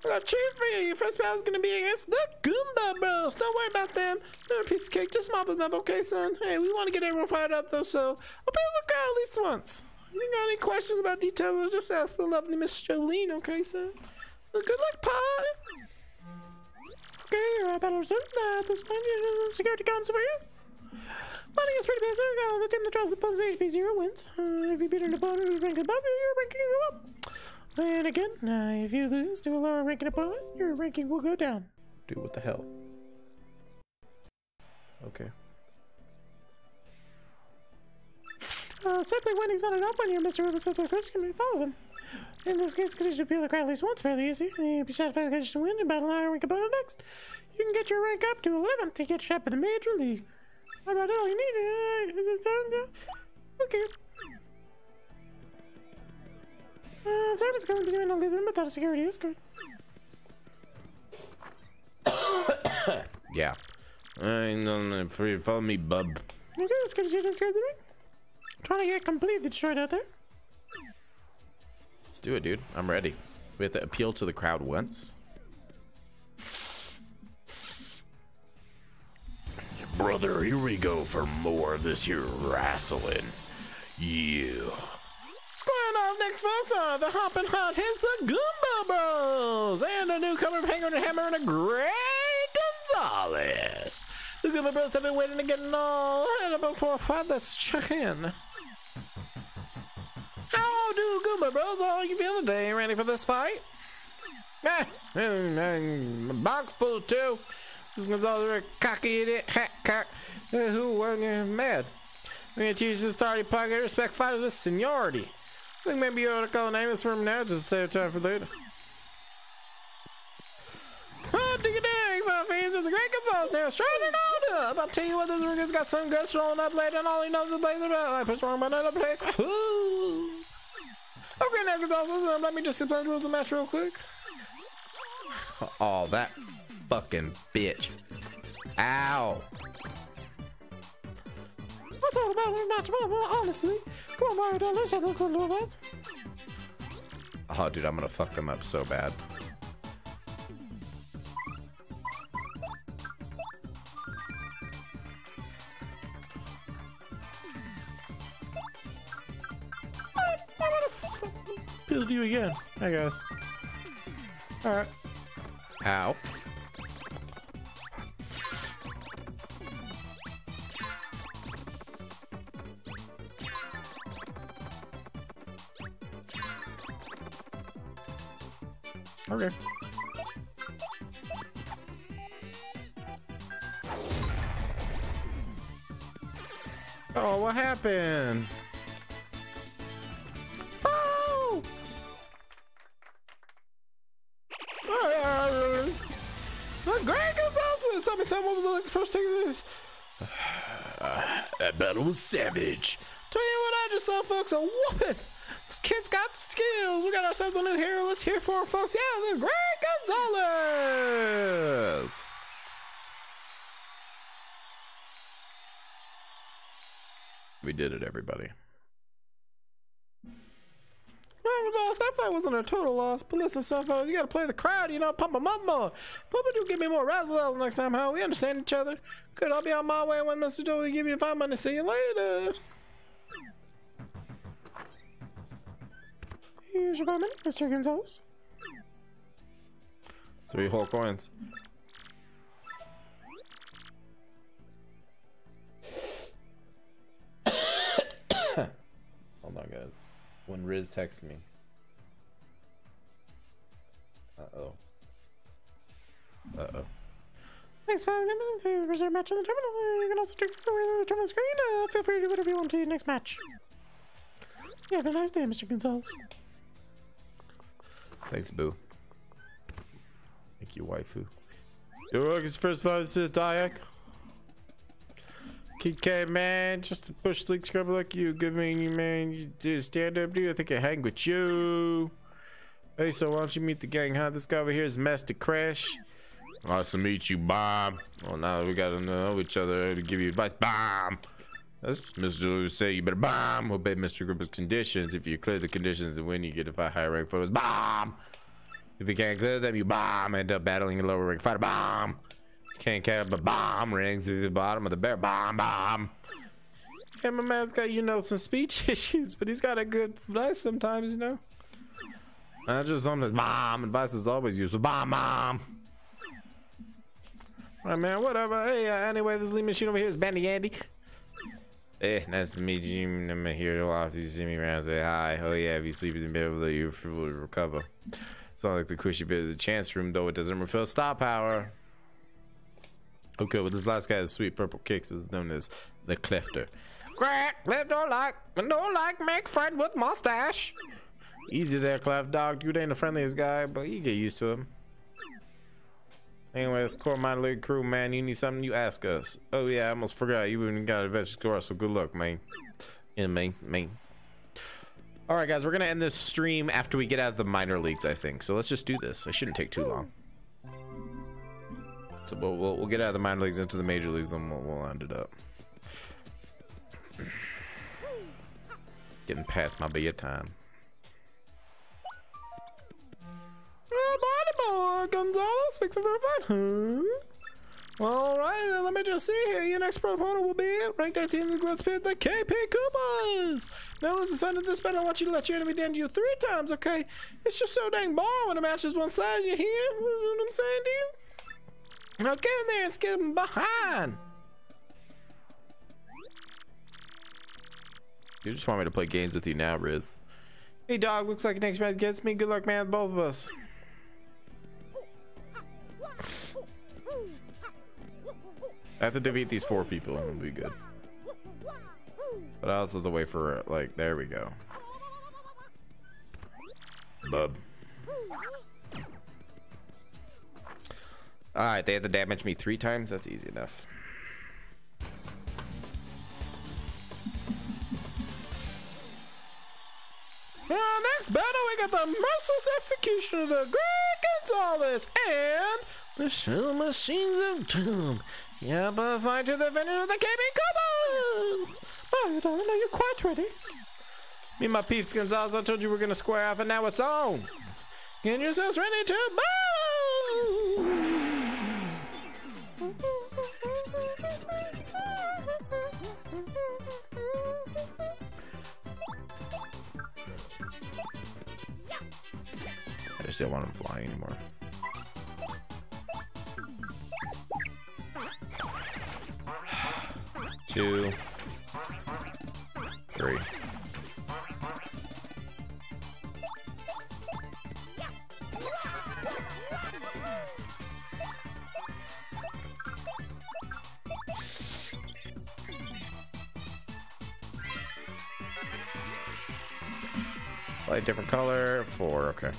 I got a treat for you. Your first battle is going to be against the Goomba Bros. Don't worry about them. They're a piece of cake. Just mop them up, okay, son? Hey, we want to get everyone fired up, though, so I'll be on the lookout at least once. You got any questions about details, just ask the lovely Miss Jolene, okay, sir? Well, good luck, pod. Okay, you're battle resumed. Uh, at this point, security comes for you. Fighting is pretty basic. Uh, the team that drops the opponent's HP zero wins. Uh, if you beat an opponent who's ranking above you, you're ranking up. And again, uh, if you lose to a lower ranking opponent, your ranking will go down. Dude, what the hell? Okay. Uh, simply winning's not enough when you're Mr. Representative coach can follow them. In this case, condition to appeal the crowd at least once fairly easy. You be satisfied with the condition to win and battle a higher rank opponent next. You can get your rank up to 11th to get shot by the major league. How about all you need? Uh, is it time to... Okay. Uh, it's going to between all of them without a security escort. (coughs) Yeah. I know. Free. Follow me, bub. Okay, let's get you to the ring. Trying to get completely destroyed out there. Let's do it, dude. I'm ready. We have to appeal to the crowd once. Brother, here we go for more of this here wrestling. Yeah. Squaring off next, folks, are the Hoppin' Hot Hits, the Goomba Bros, and a newcomer, Penguin and Hammer, and a Great Gonzalez. The Goomba Bros have been waiting to get it all head up for a fight. Let's check in. Oh, How do Goomba Bros? How are you feeling today? Ready for this fight? And mm-hmm. box full too. This Gonzalez, a cocky idiot, hat cock. Who wasn't mad? I'm gonna teach this starting pocket respect fighters with seniority. I think maybe you ought to call a name this for him now just to save time for later. Oh, dig it dang, my face. It's a great Gonzalez now. Striding on up. I'll tell you what, this ring has got some guts rolling up late, and all he knows is the blaze about. I push wrong button in a place. Ooh. Okay, now Gonzalez, let me just explain the rules of the match real quick. Oh, that fucking bitch. Ow. I thought about it not tomorrow, honestly. Come on, Mario, let's have a at that. Oh, dude, I'm gonna fuck them up so bad. Build you again, I guess. Alright. Ow. Okay. Oh, what happened? Savage. Tell you what I just saw, folks. A whooping. This kid's got skills. We got ourselves a new hero. Let's hear for him, folks. Yeah, Great Gonzalez. We did it, everybody. Gonzalez, that fight wasn't a total loss. But listen, some folks, you gotta play the crowd, you know, pump them up more. Pump do give me more razzle dazzle next time, how we understand each other. Good, I'll be on my way when Mr. Joey give you the five money. See you later. Here's your comment, Mr. Gonzalez. Three whole coins. (coughs) (coughs) Hold on, guys. When Riz texts me. Uh oh. Uh oh. Thanks for having me to reserve match in the terminal. You can also check the terminal screen. Uh, feel free to do whatever you want to your next match. You have a nice day, Mr. Gonzalez. Thanks, Boo. Thank you, waifu. Your work is first fight to the Dayak. KK, man, just to push sleek scrub like you. Good man, you man. You do stand up, dude. I think I hang with you. Hey, so why don't you meet the gang, huh? This guy over here is Master Crash. Nice to meet you, Bob. Well, now that we got to know each other to give you advice, Bob. That's Mr. Lou say you better bomb, obey Mr. Grubba's conditions. If you clear the conditions and win, you get a five higher rank photos. Bomb! If you can't clear them, you bomb. End up battling a lower rank fighter. Bomb! Can't count but bomb rings to the bottom of the bear. Bomb, bomb. Yeah, my man's got, you know, some speech (laughs) issues, but he's got a good advice sometimes, you know. Not just something that's bomb. Advice is always useful. Bomb, mom. Right, man, whatever. Hey, uh, anyway, this lead machine over here is Bandy Andy. Hey, nice to meet you. I'm here to watch you see me around. Say hi. Oh yeah, if you sleep in bed, will you fully recover? It's not like the cushy bit of the chance room, though. It doesn't refill star power. Okay, well, this last guy has sweet purple kicks is known as the Clifter. Crack, left or like, no like, make friend with mustache. Easy there, Clef Dog. Dude ain't the friendliest guy, but you get used to him. Anyways, core league crew, man. You need something, you ask us. Oh yeah, I almost forgot. You even got a adventure score, so good luck, man. Yeah, man, man. All right, guys, we're gonna end this stream after we get out of the minor leagues, I think. So let's just do this. It shouldn't take too long. So we'll, we'll, we'll get out of the minor leagues into the major leagues, then we'll, we'll end it up. Getting past my bedtime. Boy, Gonzalez, fixing for a fight, huh? Alright, then let me just see here. Your next pro opponent will be ranked 18 in the Glitz Pit, the KP Koopas. Now, listen, son, in this battle, I want you to let your enemy down to you three times, okay? It's just so dang boring when the match is one side, you hear? You know what I'm saying to you? Now get in there and get him behind. You just want me to play games with you now, Riz. Hey, dog, looks like next match gets me. Good luck, man, both of us. I have to defeat these four people and it'll be good. But I also have to wait for, like, there we go. Bub. Alright, they have to damage me three times? That's easy enough. Uh, next battle, we got the merciless execution of the Great Gonzalez and the Machines of Doom. Yeah, but fight to the finish of the KP Koopas! Oh, darling, are you quite ready? Me and my peeps, Gonzalez, I told you we are gonna square off, and now it's on. Get yourselves ready to battle! I just don't want him flying anymore. Two, three. Light different color. Four. Okay.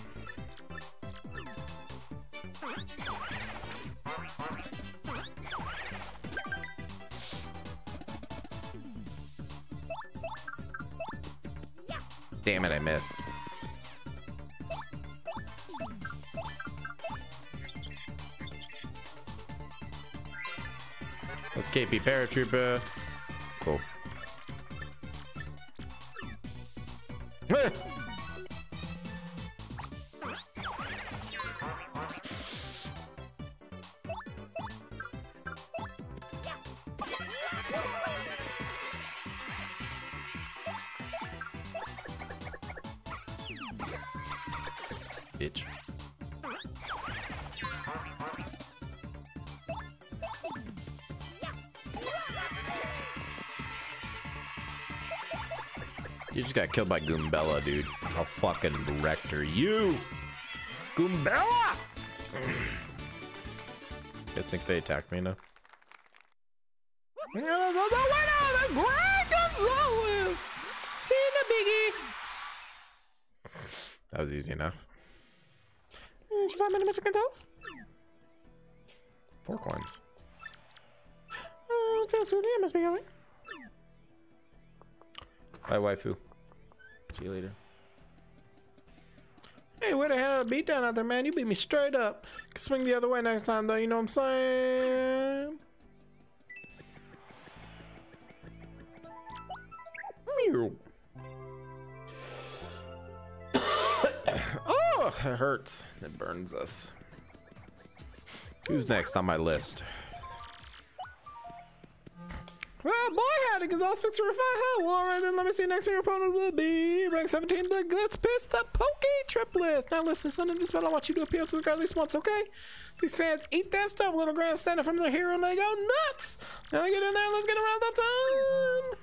Paratrooper. Cool. Got killed by Goombella, dude. How fucking wrecked are you? Goombella! (clears throat) I think they attacked me now. The winner, the Great Gonzalez! See you, biggie! That was easy enough. Mm, Did you find my Mr. Gonzalez? Four coins. Mm, good. Yeah, must be going. Bye, waifu. See you later. Hey, way to handle a beatdown out there, man. You beat me straight up. Can swing the other way next time, though. You know what I'm saying? Meow. (coughs) oh, it hurts. It burns us. Who's next on my list? Well, boy, howdy, Gonzalez fixed to your hell. Well, all right, then let me see next year. Your opponent will be rank 17, the Glitz Pit, the Pokey Triplets. Now, listen, son of this battle, I want you to appeal to the crowd at least once, okay? These fans eat that stuff, little grandstander from their hero, and they go nuts. Now get in there and let's get around up time.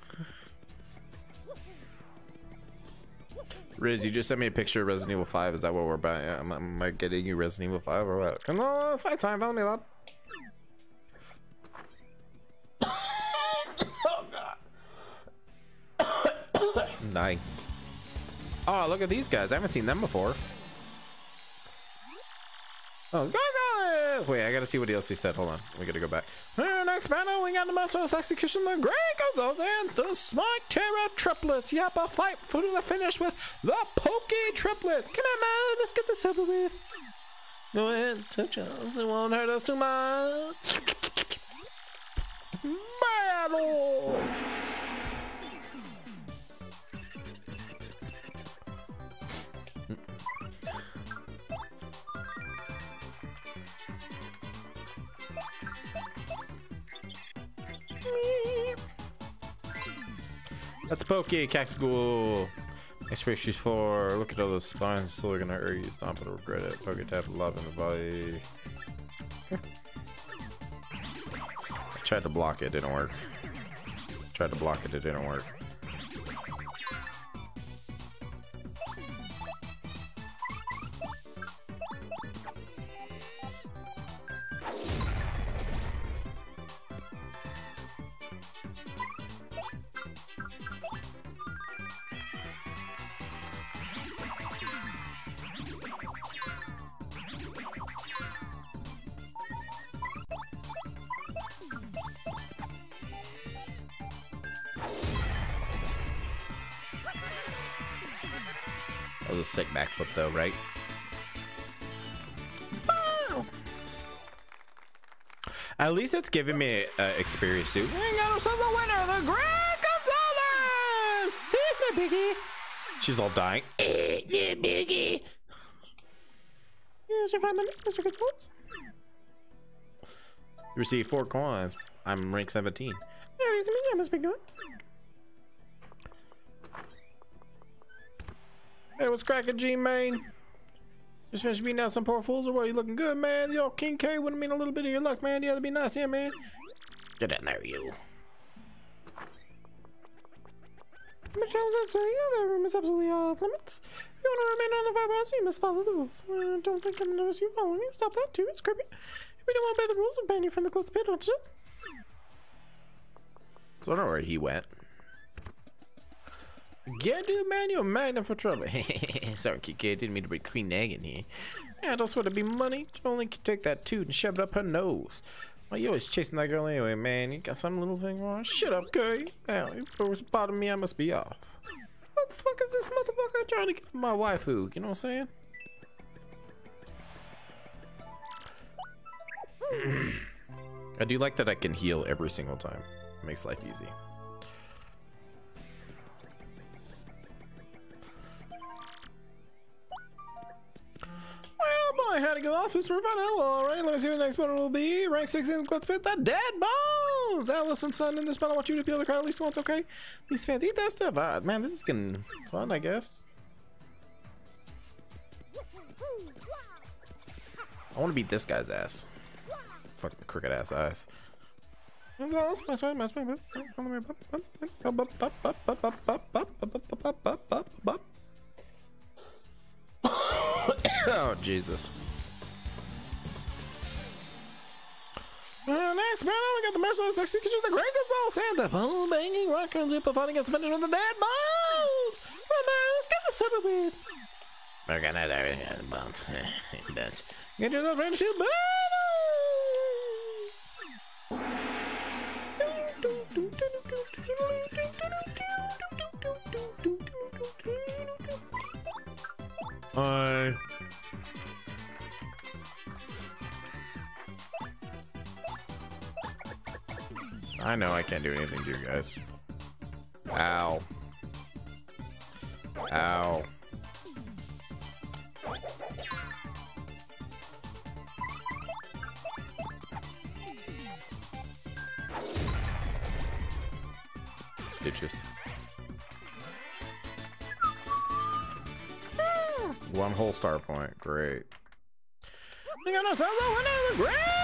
Riz, you just sent me a picture of Resident Evil 5. Is that what we're about? Am I getting you Resident Evil 5 or what? Come on, it's fight time. Follow me, up. Oh, look at these guys. I haven't seen them before. Oh! Wait, I gotta see what else he said. Hold on. We gotta go back. Uh, next battle, we got the Master's Execution, the Great Gonzalez, and the Smite Terra triplets. Yep, a fight for the finish with the Pokey triplets. Come on, man, let's get this over with. Go ahead, touch us. It won't hurt us too much. (laughs) Battle! That's Pokey, Caxgool. X-Ray 4. Look at all those spines. Still gonna hurt you. Stomp it regret it. Poke tap love in the body. (laughs) Tried to block it, didn't work. Tried to block it, it didn't work. Backflip though, right? At least it's giving me uh, experience too. We got ourselves a winner, the Great Gonzalez! See my biggie? She's all dying. (laughs) yeah, biggie. Here's your five minutes, Mr. Gonzalez. You receive four coins. I'm rank 17. Yeah, here's me. I must be good. Hey, what's cracking, G main? Just finished beating out some poor fools, or what? You looking good, man? Old King K wouldn't mean a little bit of your luck, man. Yeah, that'd be nice, yeah, man. Get in there, you. Michelle said, say, yeah, the room is absolutely uh, off limits. If you want to remain on the five hours, you must follow the rules. I don't think I've noticed you following me. Stop that, too. It's creepy. If we don't obey the rules, I'll ban you from the Glitz Pit, don't you? So I don't know where he went. Get you, man, you're magnet for trouble. (laughs) Sorry, Kiki, I didn't mean to bring Queen Egg in here. Yeah, I don't swear to be money. Only can take that toot and shove it up her nose. Why you always chasing that girl anyway, man? You got some little thing wrong? Shut up, Curry. Now, if it was part of me, I must be off. What the fuck is this motherfucker trying to get my waifu? You know what I'm saying? (clears throat) I do like that I can heal every single time. It makes life easy. Boy, had to get off this for fun. All right, let me see what the next one will be. Rank 16, let's fit the dead bones. That listen, son, in this battle, I want you to able to cry at least once, okay? These fans eat that stuff. Ah, man, this is getting fun, I guess. I want to beat this guy's ass. Fucking crooked ass eyes. (laughs) oh Jesus. Uh, next battle, we got the merciless execution of the Great Gonzalez and the bone banging rock runs up fighting against the finish with the dead bones. Come on, let's get this over with. We're gonna have everything bones. bones. Get yourself ready to battle. Hi. I know I can't do anything to you guys. Ow. Ow. Bitches. One whole star point. Great. We got ourselves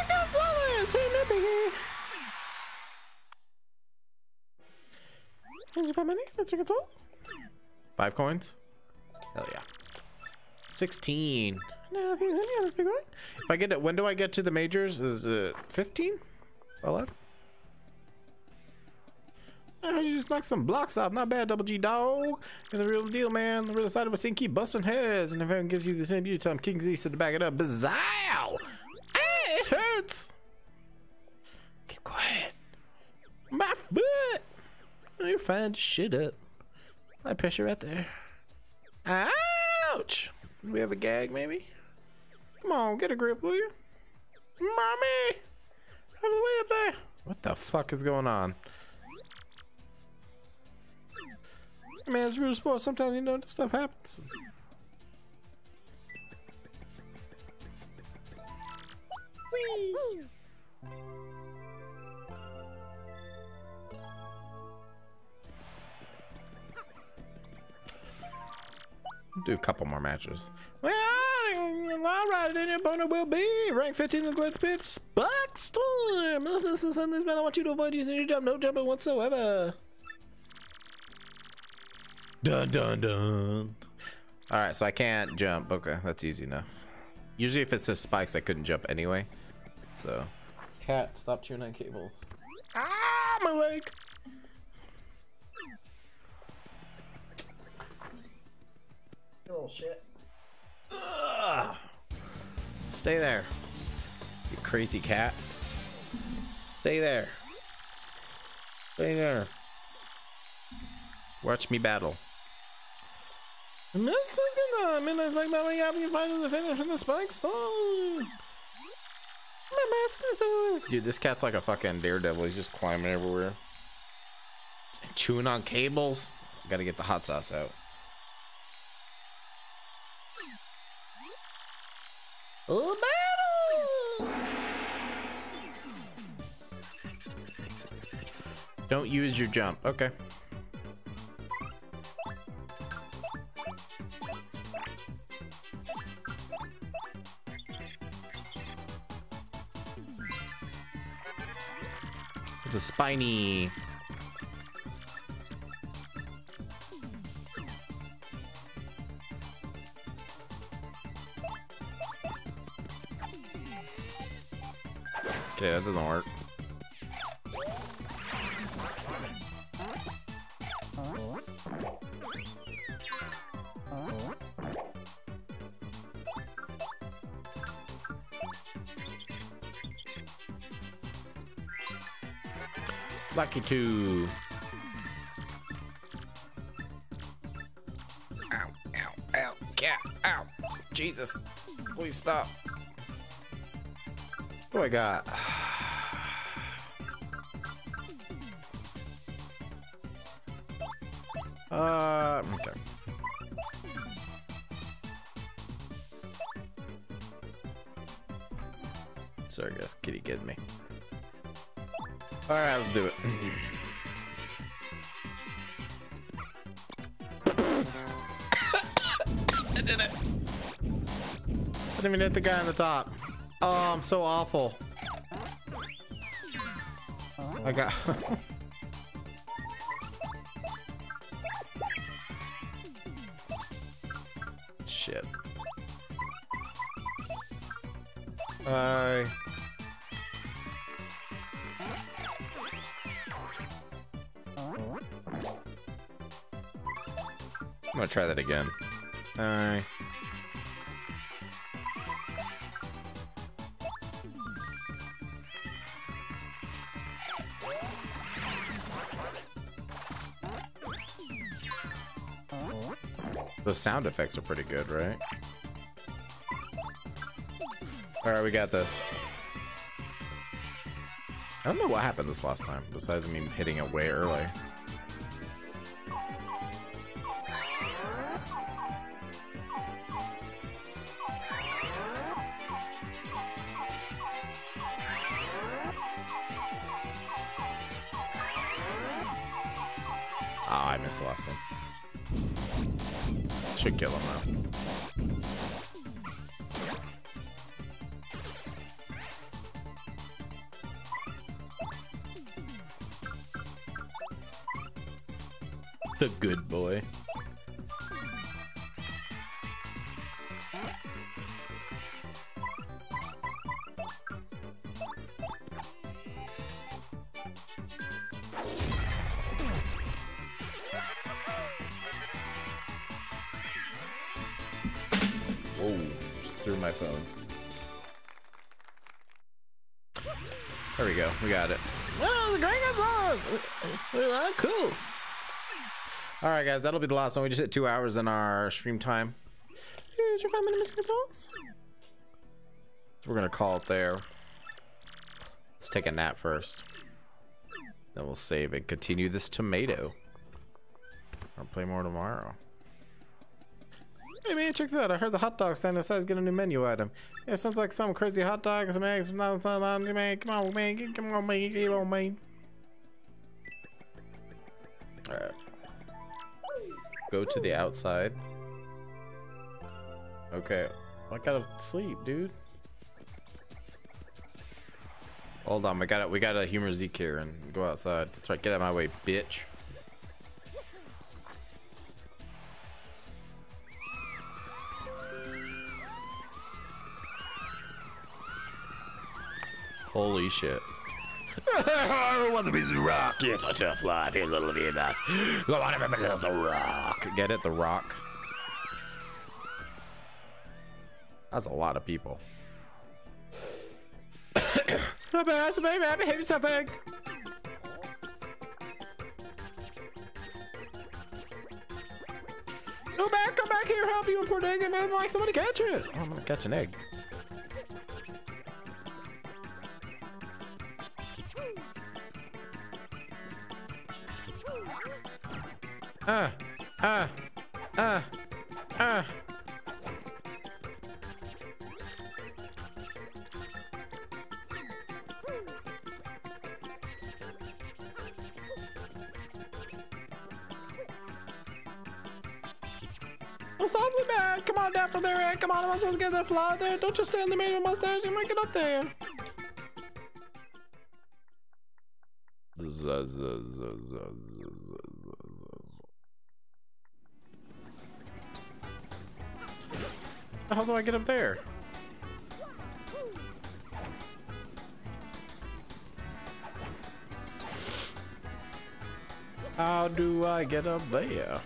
Gonzalez! Hey, no Here's your five minutes, Mr. Gonzalez. Five coins? Hell yeah. 16. Now, if he's any honest big boy. If I get it, when do I get to the majors? Is it 15? 11? Oh, you just knocked some blocks off. Not bad, Double G dog. And the real deal, man. The real side of a scene keep busting heads. And if anyone gives you the same beauty time, King K said to back it up. Bazow! Hey, it hurts. Keep quiet. My foot. Oh, you're fine. Just shit up. High pressure right there. Ouch. Do we have a gag, maybe? Come on, get a grip, will you? Mommy! Out the way up there! What the fuck is going on? Man, it's real sport. Sometimes you know this stuff happens. Whee! Do a couple more matches. Well, all right, then your opponent will be rank 15 in the Glitz Pit, Spike Storm. This is this man. I want you to avoid using your jump, no jumping whatsoever. Dun dun dun. All right, so I can't jump. Okay, that's easy enough. Usually, if it says spikes, I couldn't jump anyway. So, cat, stop chewing on cables. Ah, my leg. Little shit. Ugh. Stay there. You crazy cat. Stay there. Stay there. Watch me battle. This is gonna Midnight's back by way up you find the finish from the Spike Storm. Dude, this cat's like a fucking daredevil. He's just climbing everywhere. Chewing on cables. Gotta get the hot sauce out. Battle! Don't use your jump. Okay. It's a spiny. Okay, that doesn't work. Lucky two. Ow, ow, ow, cat, ow. Jesus. Please stop. What do I got? (sighs) Uh, okay. Sorry guys, kitty getting me. Alright, let's do it. (coughs) I did it. I didn't even hit the guy on the top. Oh, I'm so awful. I got. (laughs) Shit. Bye. I'm gonna try that again. Bye. The sound effects are pretty good, right? Alright, we got this. I don't know what happened this last time, besides me hitting it way early. We got it. Oh, the Grand Applause! Uh, cool. All right, guys, that'll be the last one. We just hit two hours in our stream time. Here's your five minute missing controls. We're gonna call it there. Let's take a nap first. Then we'll save and continue this tomato. I'll play more tomorrow. Hey man, check this out. I heard the hot dog stand outside is getting a new menu item. It sounds like some crazy hot dog. Some eggs. Come on, man. Come on, man. Come on, man. Come on, man. Alright. Go to the outside. Okay. I gotta sleep, dude. Hold on, we gotta we gotta humor Zeke here and go outside. That's right, get out of my way, bitch. Holy shit. I want to be the rock. It's a tough life here, little Venus. Go on, everybody, loves the rock. Get it? The Rock. That's a lot of people. (coughs) Not bad, it's very bad. Behave egg. Go back, come back here, help you, important egg, and then like somebody catch it. Oh, I'm gonna catch an egg. Supposed to get that flower there? Don't just stand there, man, with mustache. You might get up there. How do I get up there? How do I get up there?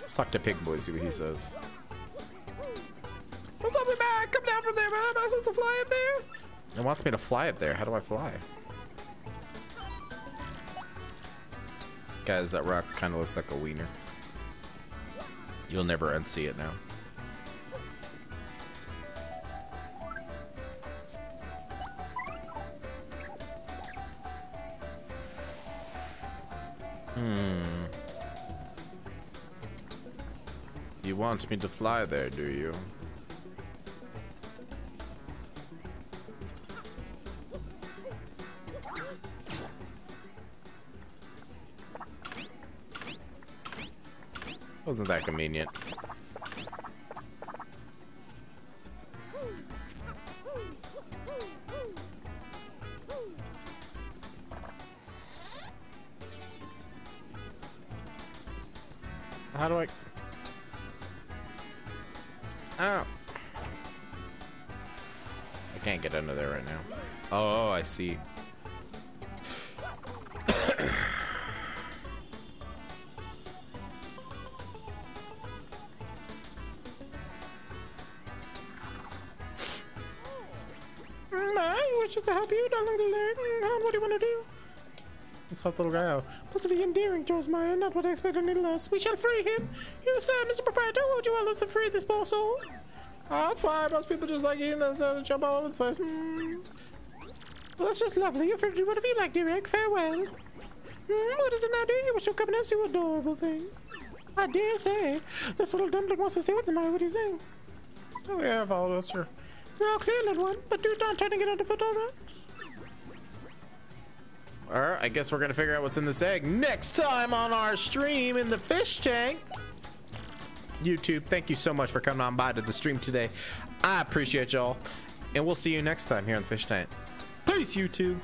Let's talk to Pig Boy, see what he says. It wants me to fly up there. How do I fly? Guys, that rock kind of looks like a wiener. You'll never unsee it now. Hmm. You want me to fly there, do you? Wasn't that convenient? How do I? Oh. I can't get under there right now. Oh, oh I see. Not what I expect any less. We shall free him. You, sir, Mr. Proprietor, would you want us to free this poor soul? I'm fine. Most people just like eating this uh, jump all over the place. Mm. Well, that's just lovely. You're free to do whatever you like, dear egg. Farewell. Mm, what is it now, dear? You wish you'll come and see what adorable thing. I dare say. This little dumpling wants to stay with me. What do you say? Oh, yeah, I've followed us, sir. Well, clear, little one. But do not try to get underfoot, all right? Alright, I guess we're gonna figure out what's in this egg next time on our stream in the fish tank. YouTube, thank you so much for coming on by to the stream today. I appreciate y'all. And we'll see you next time here on the fish tank. Peace, YouTube.